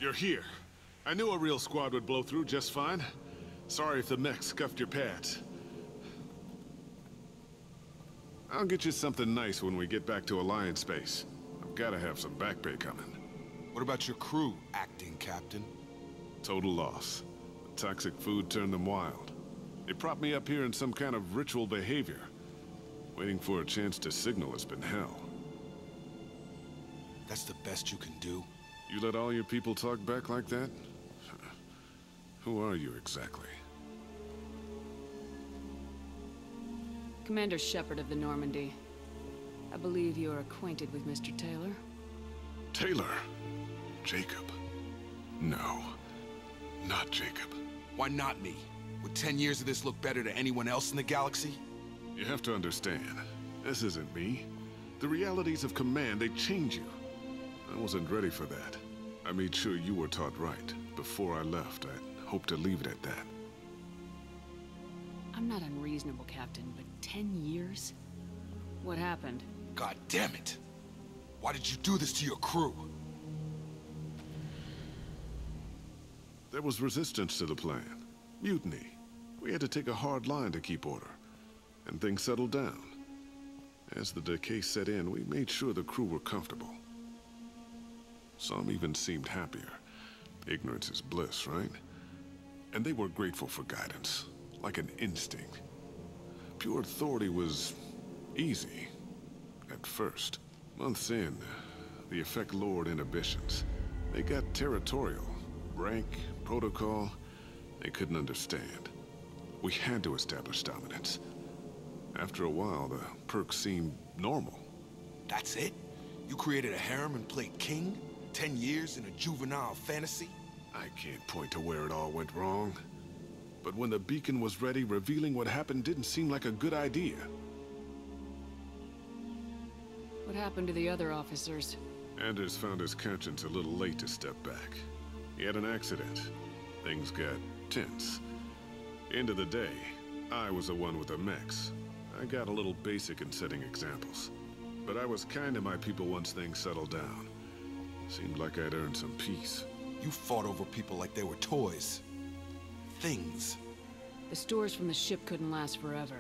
You're here. I knew a real squad would blow through just fine. Sorry if the mech scuffed your pants. I'll get you something nice when we get back to Alliance space. I've gotta have some back pay coming. What about your crew, acting captain? Total loss. The toxic food turned them wild. They propped me up here in some kind of ritual behavior. Waiting for a chance to signal has been hell. That's the best you can do? You let all your people talk back like that? Who are you exactly? Commander Shepard of the Normandy. I believe you are acquainted with Mr. Taylor. Taylor? Jacob? No. Not Jacob. Why not me? Would ten years of this look better to anyone else in the galaxy? You have to understand, this isn't me. The realities of command, they change you. I wasn't ready for that. I made sure you were taught right. Before I left, I hoped to leave it at that. I'm not unreasonable, Captain, but ten years? What happened? God damn it! Why did you do this to your crew? There was resistance to the plan. Mutiny. We had to take a hard line to keep order. And things settled down. As the decay set in, we made sure the crew were comfortable. Some even seemed happier. Ignorance is bliss, right? And they were grateful for guidance, like an instinct. Pure authority was easy, At first. Months in, the effect lowered inhibitions. They got territorial. Rank, protocol, they couldn't understand. We had to establish dominance. After a while, the perks seemed normal. That's it? You created a harem and played king? Ten years in a juvenile fantasy? I can't point to where it all went wrong. But when the beacon was ready, revealing what happened didn't seem like a good idea. What happened to the other officers? Anders found his conscience a little late to step back. He had an accident. Things got tense. End of the day, I was the one with the mechs. I got a little basic in setting examples. But I was kind to my people once things settled down. Seemed like I'd earned some peace. You fought over people like they were toys. Things. The stores from the ship couldn't last forever.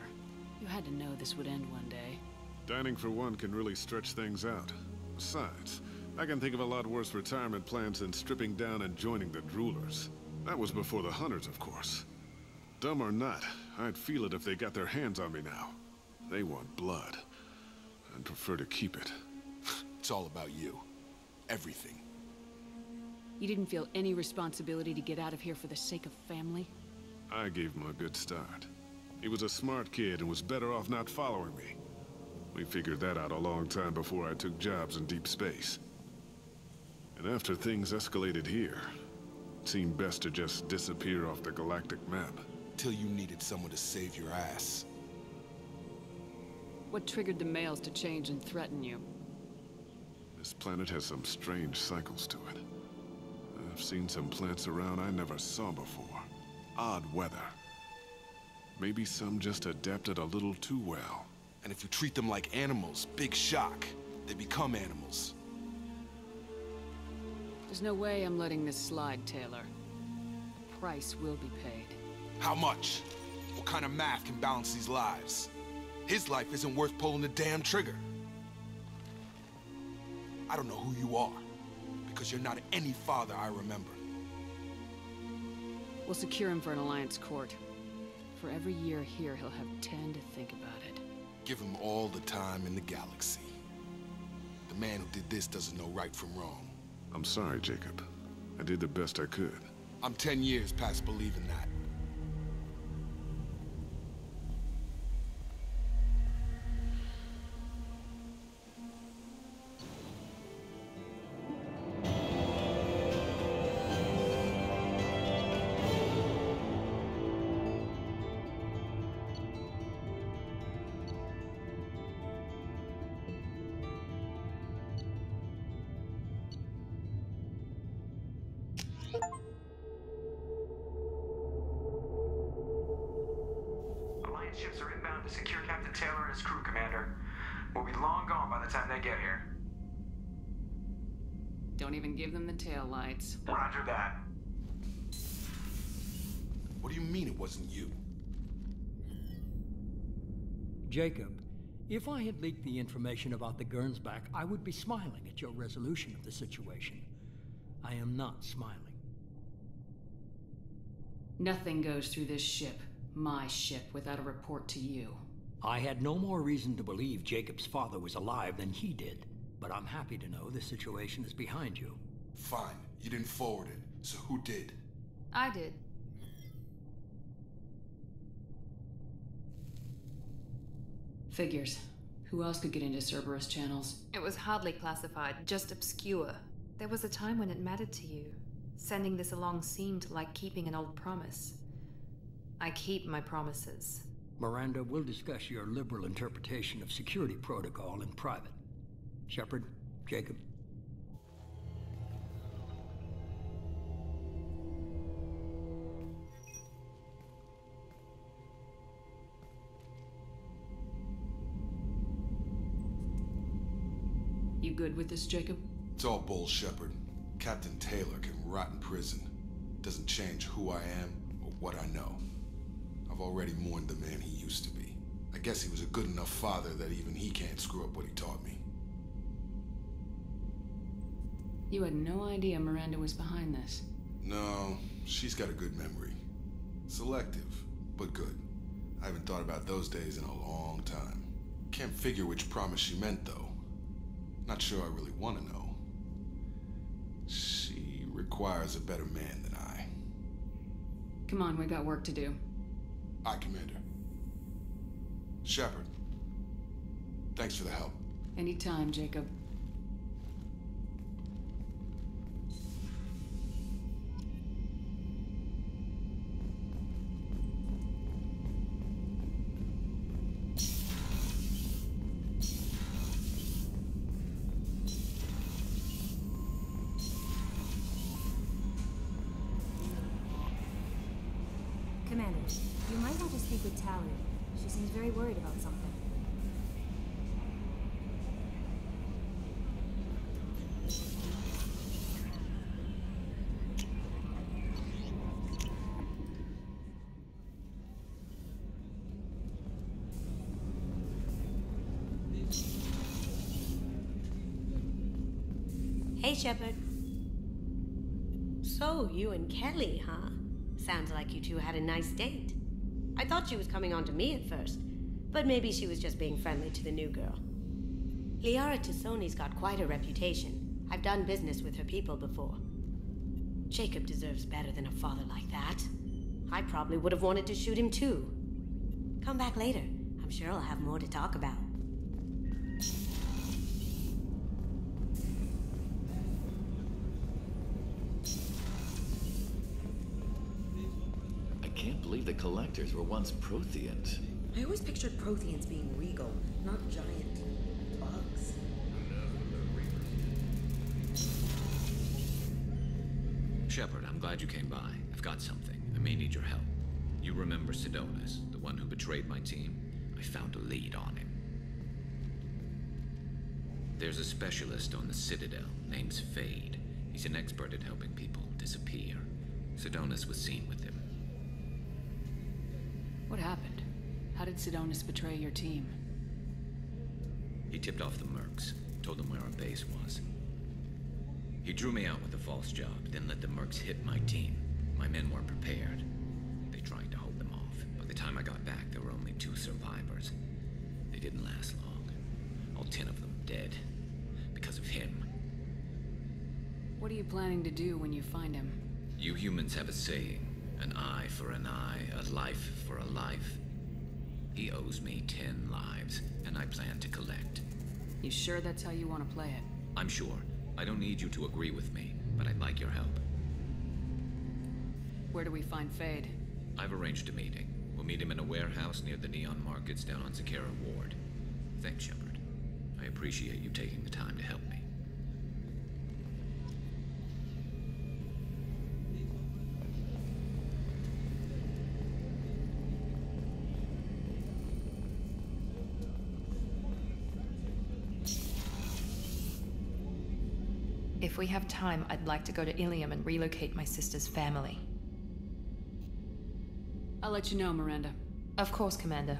You had to know this would end one day. Dining for one can really stretch things out. Besides, I can think of a lot worse retirement plans than stripping down and joining the Droolers. That was before the Hunters, of course. Dumb or not, I'd feel it if they got their hands on me now. They want blood. I'd prefer to keep it. it's all about you. Everything. You didn't feel any responsibility to get out of here for the sake of family? I gave him a good start. He was a smart kid and was better off not following me. We figured that out a long time before I took jobs in deep space. And after things escalated here, it seemed best to just disappear off the galactic map. Till you needed someone to save your ass. What triggered the males to change and threaten you? This planet has some strange cycles to it. I've seen some plants around I never saw before. Odd weather. Maybe some just adapted a little too well. And if you treat them like animals, big shock. They become animals. There's no way I'm letting this slide, Taylor. The price will be paid. How much? What kind of math can balance these lives? His life isn't worth pulling the damn trigger. I don't know who you are, because you're not any father I remember. We'll secure him for an Alliance court. For every year here, he'll have ten to think about it. Give him all the time in the galaxy. The man who did this doesn't know right from wrong. I'm sorry, Jacob. I did the best I could. I'm ten years past believing that. Even the tail lights. Roger that. What do you mean it wasn't you? Jacob, if I had leaked the information about the Gernsback, I would be smiling at your resolution of the situation. I am not smiling. Nothing goes through this ship, my ship, without a report to you. I had no more reason to believe Jacob's father was alive than he did, but I'm happy to know the situation is behind you. Fine, you didn't forward it, so who did? I did. Figures. Who else could get into Cerberus channels? It was hardly classified, just obscure. There was a time when it mattered to you. Sending this along seemed like keeping an old promise. I keep my promises. Miranda, we'll discuss your liberal interpretation of security protocol in private. Shepard, Jacob. Good with this, Jacob? It's all bull, Shepard. Captain Taylor can rot in prison. Doesn't change who I am or what I know. I've already mourned the man he used to be. I guess he was a good enough father that even he can't screw up what he taught me. You had no idea Miranda was behind this. No, she's got a good memory. Selective, but good. I haven't thought about those days in a long time. Can't figure which promise she meant, though. Not sure I really want to know. She requires a better man than I. Come on, we got work to do. Aye, Commander. Shepard. Thanks for the help. Anytime, Jacob. Tali. She seems very worried about something. Hey, Shepard. So, you and Kelly, huh? Sounds like you two had a nice date. I thought she was coming on to me at first, but maybe she was just being friendly to the new girl. Liara T'Soni's got quite a reputation. I've done business with her people before. Jacob deserves better than a father like that. I probably would have wanted to shoot him too. Come back later. I'm sure I'll have more to talk about. Believe the collectors were once Protheans. I always pictured Protheans being regal, not giant bugs. Shepard, I'm glad you came by. I've got something. I may need your help. You remember Sidonis, the one who betrayed my team? I found a lead on him. There's a specialist on the Citadel, name's Fade. He's an expert at helping people disappear. Sidonis was seen with him. What happened? How did Sidonis betray your team? He tipped off the Mercs, told them where our base was. He drew me out with a false job, then let the Mercs hit my team. My men weren't prepared. They tried to hold them off. By the time I got back, there were only two survivors. They didn't last long. All ten of them dead. Because of him. What are you planning to do when you find him? You humans have a saying an eye for an eye, a life for a life. He owes me ten lives, and I plan to collect. You sure that's how you want to play it? I'm sure. I don't need you to agree with me, but I'd like your help. Where do we find Fade? I've arranged a meeting. We'll meet him in a warehouse near the Neon Markets down on Zakera Ward. Thanks, Shepard. I appreciate you taking the time to help me. We have time, I'd like to go to Ilium and relocate my sister's family. I'll let you know, Miranda. Of course, Commander.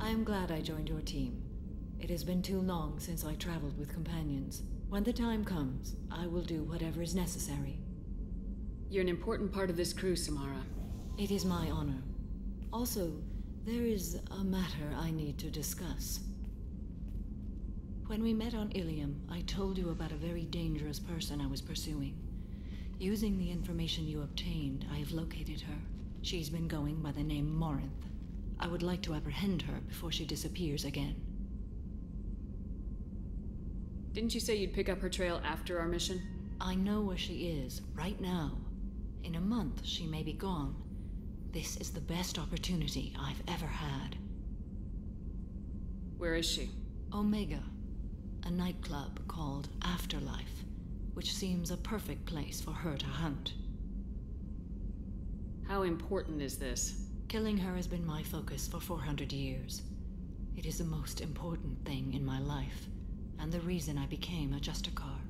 I am glad I joined your team. It has been too long since I traveled with companions. When the time comes, I will do whatever is necessary. You're an important part of this crew, Samara. It is my honor. Also, there is a matter I need to discuss. When we met on Ilium, I told you about a very dangerous person I was pursuing. Using the information you obtained, I have located her. She's been going by the name Morinth. I would like to apprehend her before she disappears again. Didn't you say you'd pick up her trail after our mission? I know where she is, right now. In a month, she may be gone. This is the best opportunity I've ever had. Where is she? Omega, a nightclub called Afterlife, which seems a perfect place for her to hunt. How important is this? Killing her has been my focus for 400 years. It is the most important thing in my life, and the reason I became a Justicar.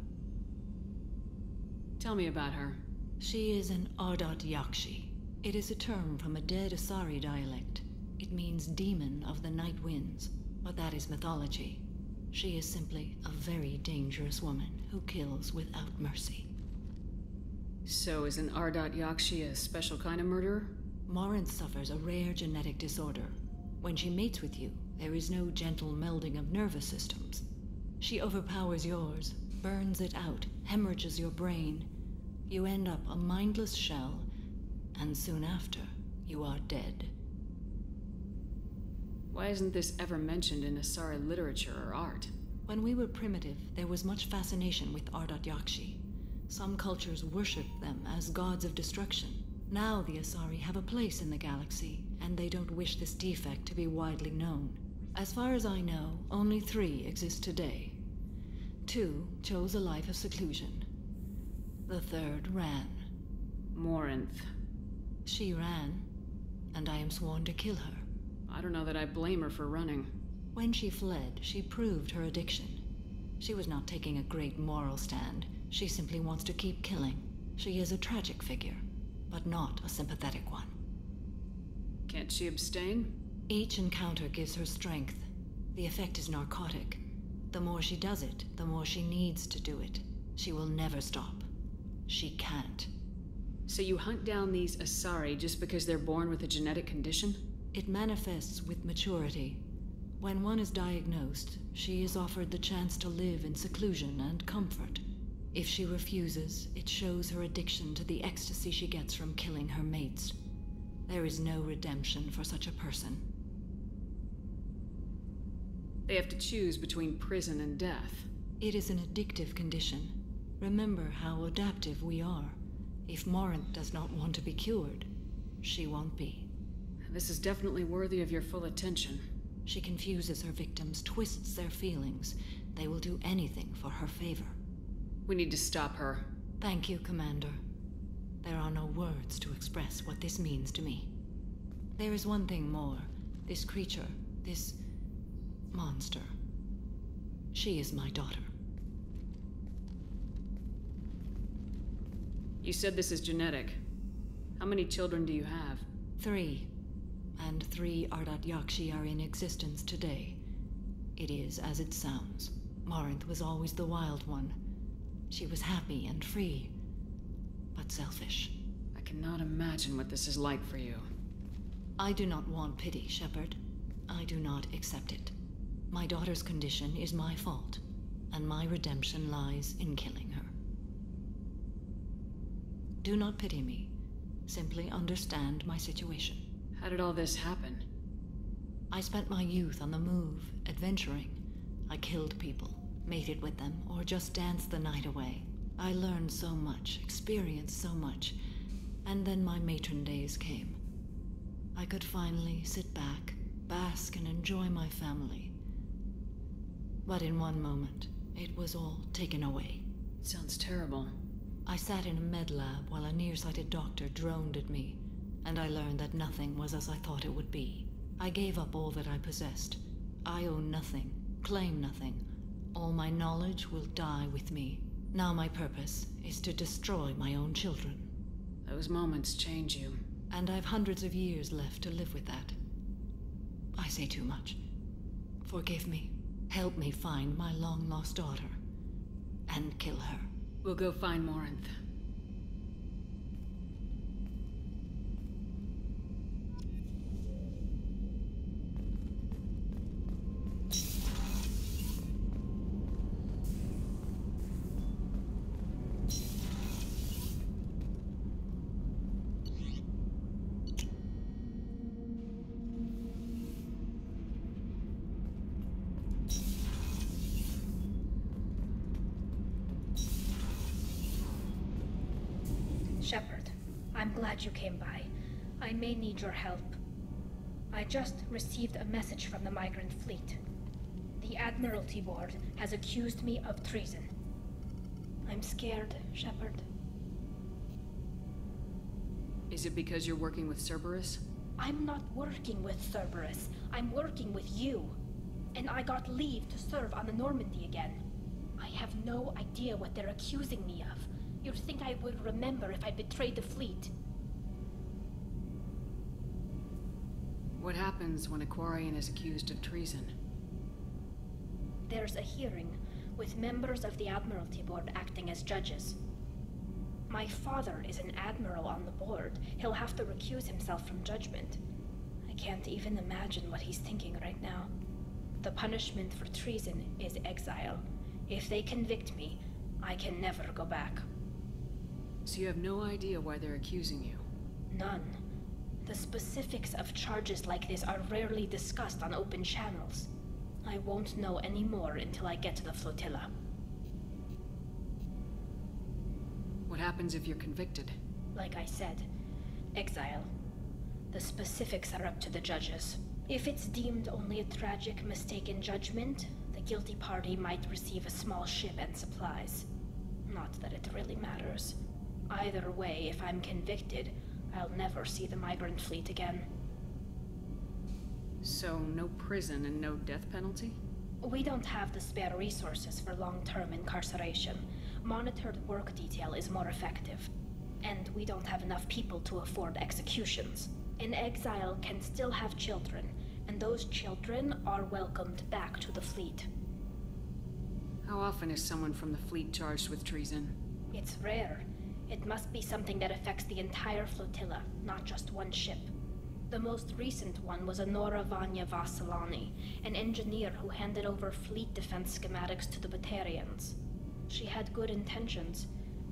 Tell me about her. She is an Ardat Yakshi. It is a term from a dead Asari dialect. It means demon of the night winds, but that is mythology. She is simply a very dangerous woman who kills without mercy. So is an Ardat Yakshi a special kind of murderer? Morinth suffers a rare genetic disorder. When she mates with you, there is no gentle melding of nervous systems. She overpowers yours, burns it out, hemorrhages your brain. You end up a mindless shell, and soon after, you are dead. Why isn't this ever mentioned in Asari literature or art? When we were primitive, there was much fascination with Ardat Yakshi. Some cultures worshipped them as gods of destruction. Now the Asari have a place in the galaxy, and they don't wish this defect to be widely known. As far as I know, only three exist today. Two chose a life of seclusion. The third ran. Morinth. She ran, and I am sworn to kill her. I don't know that I blame her for running. When she fled, she proved her addiction. She was not taking a great moral stand. She simply wants to keep killing. She is a tragic figure, but not a sympathetic one. Can't she abstain? Each encounter gives her strength. The effect is narcotic. The more she does it, the more she needs to do it. She will never stop. She can't. So you hunt down these Asari just because they're born with a genetic condition? It manifests with maturity. When one is diagnosed, she is offered the chance to live in seclusion and comfort. If she refuses, it shows her addiction to the ecstasy she gets from killing her mates. There is no redemption for such a person. They have to choose between prison and death. It is an addictive condition. Remember how adaptive we are. If Morinth does not want to be cured, she won't be. This is definitely worthy of your full attention. She confuses her victims, twists their feelings. They will do anything for her favor. We need to stop her. Thank you, Commander. There are no words to express what this means to me. There is one thing more. This creature, this monster. She is my daughter. You said this is genetic. How many children do you have? Three. And three Ardat Yakshi are in existence today. It is as it sounds. Morinth was always the wild one. She was happy and free, but selfish. I cannot imagine what this is like for you. I do not want pity, Shepard. I do not accept it. My daughter's condition is my fault, and my redemption lies in killing her. Do not pity me. Simply understand my situation. How did all this happen? I spent my youth on the move, adventuring. I killed people, mated with them, or just danced the night away. I learned so much, experienced so much, and then my matron days came. I could finally sit back, bask, and enjoy my family. But in one moment, it was all taken away. Sounds terrible. I sat in a med lab while a nearsighted doctor droned at me, and I learned that nothing was as I thought it would be. I gave up all that I possessed. I own nothing, claim nothing. All my knowledge will die with me. Now my purpose is to destroy my own children. Those moments change you. And I've hundreds of years left to live with that. I say too much. Forgive me. Help me find my long lost daughter. And kill her. We'll go find Morinth. Glad you came by. I may need your help. I just received a message from the migrant fleet. The Admiralty Board has accused me of treason. I'm scared, Shepard. Is it because you're working with Cerberus? I'm not working with Cerberus. I'm working with you. And I got leave to serve on the Normandy again. I have no idea what they're accusing me of. You'd think I would remember if I betrayed the fleet. What happens when a Quarian is accused of treason? There's a hearing with members of the Admiralty Board acting as judges. My father is an admiral on the board. He'll have to recuse himself from judgment. I can't even imagine what he's thinking right now. The punishment for treason is exile. If they convict me, I can never go back. So you have no idea why they're accusing you? None. The specifics of charges like this are rarely discussed on open channels. I won't know any more until I get to the flotilla. What happens if you're convicted? Like I said, exile. The specifics are up to the judges. If it's deemed only a tragic mistake in judgment, the guilty party might receive a small ship and supplies. Not that it really matters. Either way, if I'm convicted, I'll never see the migrant fleet again. So, no prison and no death penalty? We don't have the spare resources for long-term incarceration. Monitored work detail is more effective. And we don't have enough people to afford executions. An exile can still have children, and those children are welcomed back to the fleet. How often is someone from the fleet charged with treason? It's rare. It must be something that affects the entire flotilla, not just one ship. The most recent one was Honora Vanya Vasilani, an engineer who handed over fleet defense schematics to the Batarians. She had good intentions.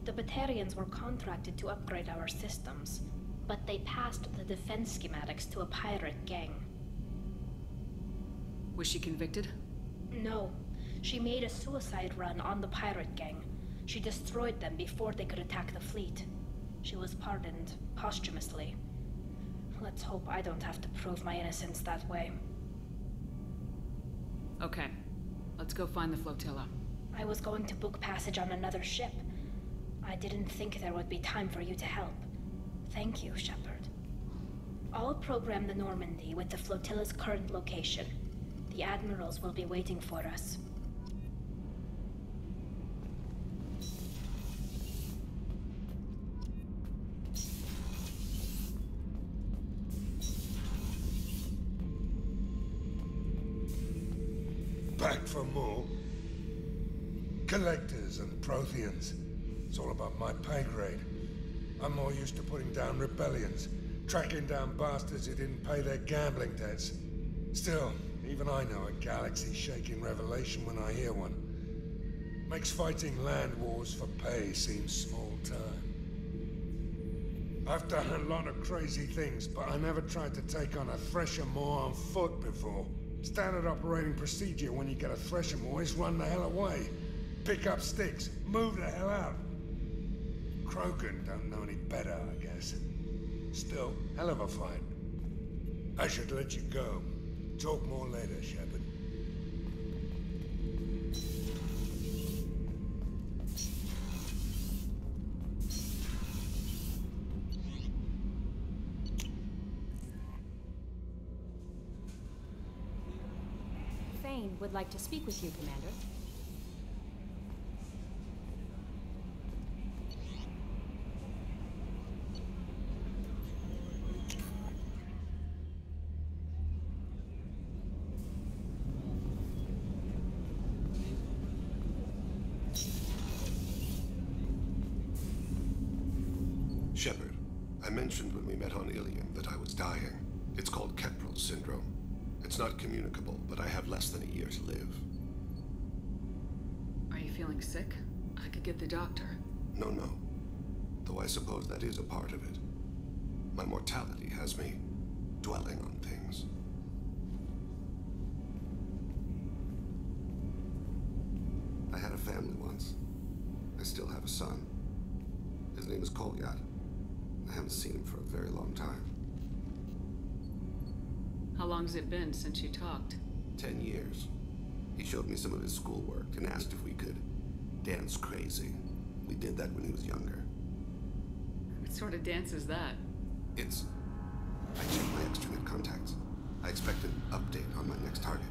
The Batarians were contracted to upgrade our systems, but they passed the defense schematics to a pirate gang. Was she convicted? No. She made a suicide run on the pirate gang. She destroyed them before they could attack the fleet. She was pardoned posthumously. Let's hope I don't have to prove my innocence that way. Okay. Let's go find the flotilla. I was going to book passage on another ship. I didn't think there would be time for you to help. Thank you, Shepard. I'll program the Normandy with the flotilla's current location. The admirals will be waiting for us. Back for more? Collectors and Protheans. It's all about my pay grade. I'm more used to putting down rebellions, tracking down bastards who didn't pay their gambling debts. Still, even I know a galaxy-shaking revelation when I hear one. Makes fighting land wars for pay seem small time. I've done a lot of crazy things, but I never tried to take on a Thresher Maw on foot before. Standard operating procedure when you get a Thresher Maw is run the hell away. Pick up sticks, move the hell out. Krogan don't know any better, I guess. Still, hell of a fight. I should let you go. Talk more later, Shepard. Would like to speak with you, Commander. Shepard, I mentioned when we met on Ilium that I was dying. It's called Kepral syndrome. It's not communicable, but I have less than a year to live. Are you feeling sick? I could get the doctor. No, no. Though I suppose that is a part of it. My mortality has me dwelling on things. I had a family once. I still have a son. His name is Kolyat. I haven't seen him for a very long time. How long's it been since you talked? Ten years. He showed me some of his schoolwork and asked if we could dance crazy. We did that when he was younger. What sort of dance is that? It's. I checked my extranet contacts. I expect an update on my next target.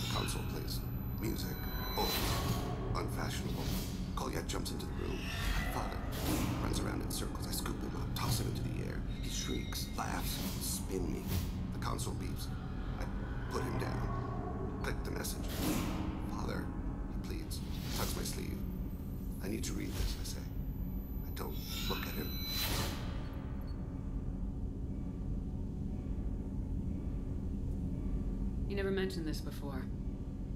The console plays music, old, unfashionable. Kolyat jumps into the room. I follow. Runs around in circles. I scoop him up, toss him into the air. He shrieks, laughs, spin me. Console beeps. I put him down. Click the message. Father, he pleads, tugs my sleeve. I need to read this, I say. I don't look at him. You never mentioned this before.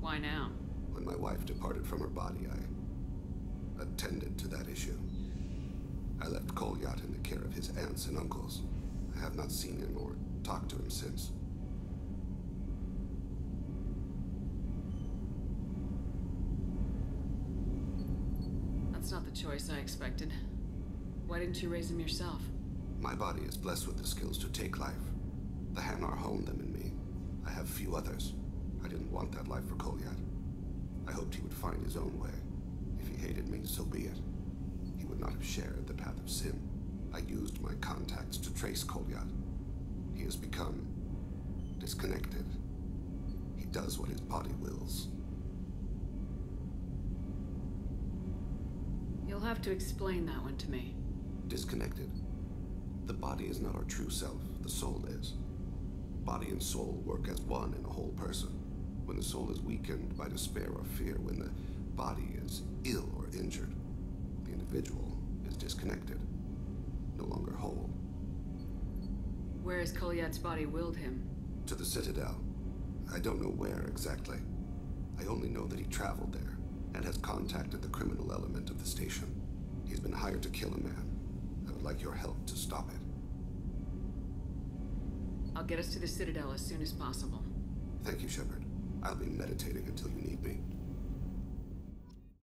Why now? When my wife departed from her body, I attended to that issue. I left Kolyat in the care of his aunts and uncles. I have not seen him or talked to him since. That's not the choice I expected. Why didn't you raise him yourself? My body is blessed with the skills to take life. The Hanar honed them in me. I have few others. I didn't want that life for Kolyat. I hoped he would find his own way. If he hated me, so be it. He would not have shared the path of sin. I used my contacts to trace Kolyat. He has become disconnected. He does what his body wills. You'll have to explain that one to me. Disconnected. The body is not our true self, the soul is. Body and soul work as one in a whole person. When the soul is weakened by despair or fear, when the body is ill or injured, the individual is disconnected, no longer whole. Where has Kolyat's body willed him? To the Citadel. I don't know where exactly. I only know that he traveled there and has contacted the criminal element of the station. He's been hired to kill a man. I would like your help to stop it. I'll get us to the Citadel as soon as possible. Thank you, Shepard. I'll be meditating until you need me.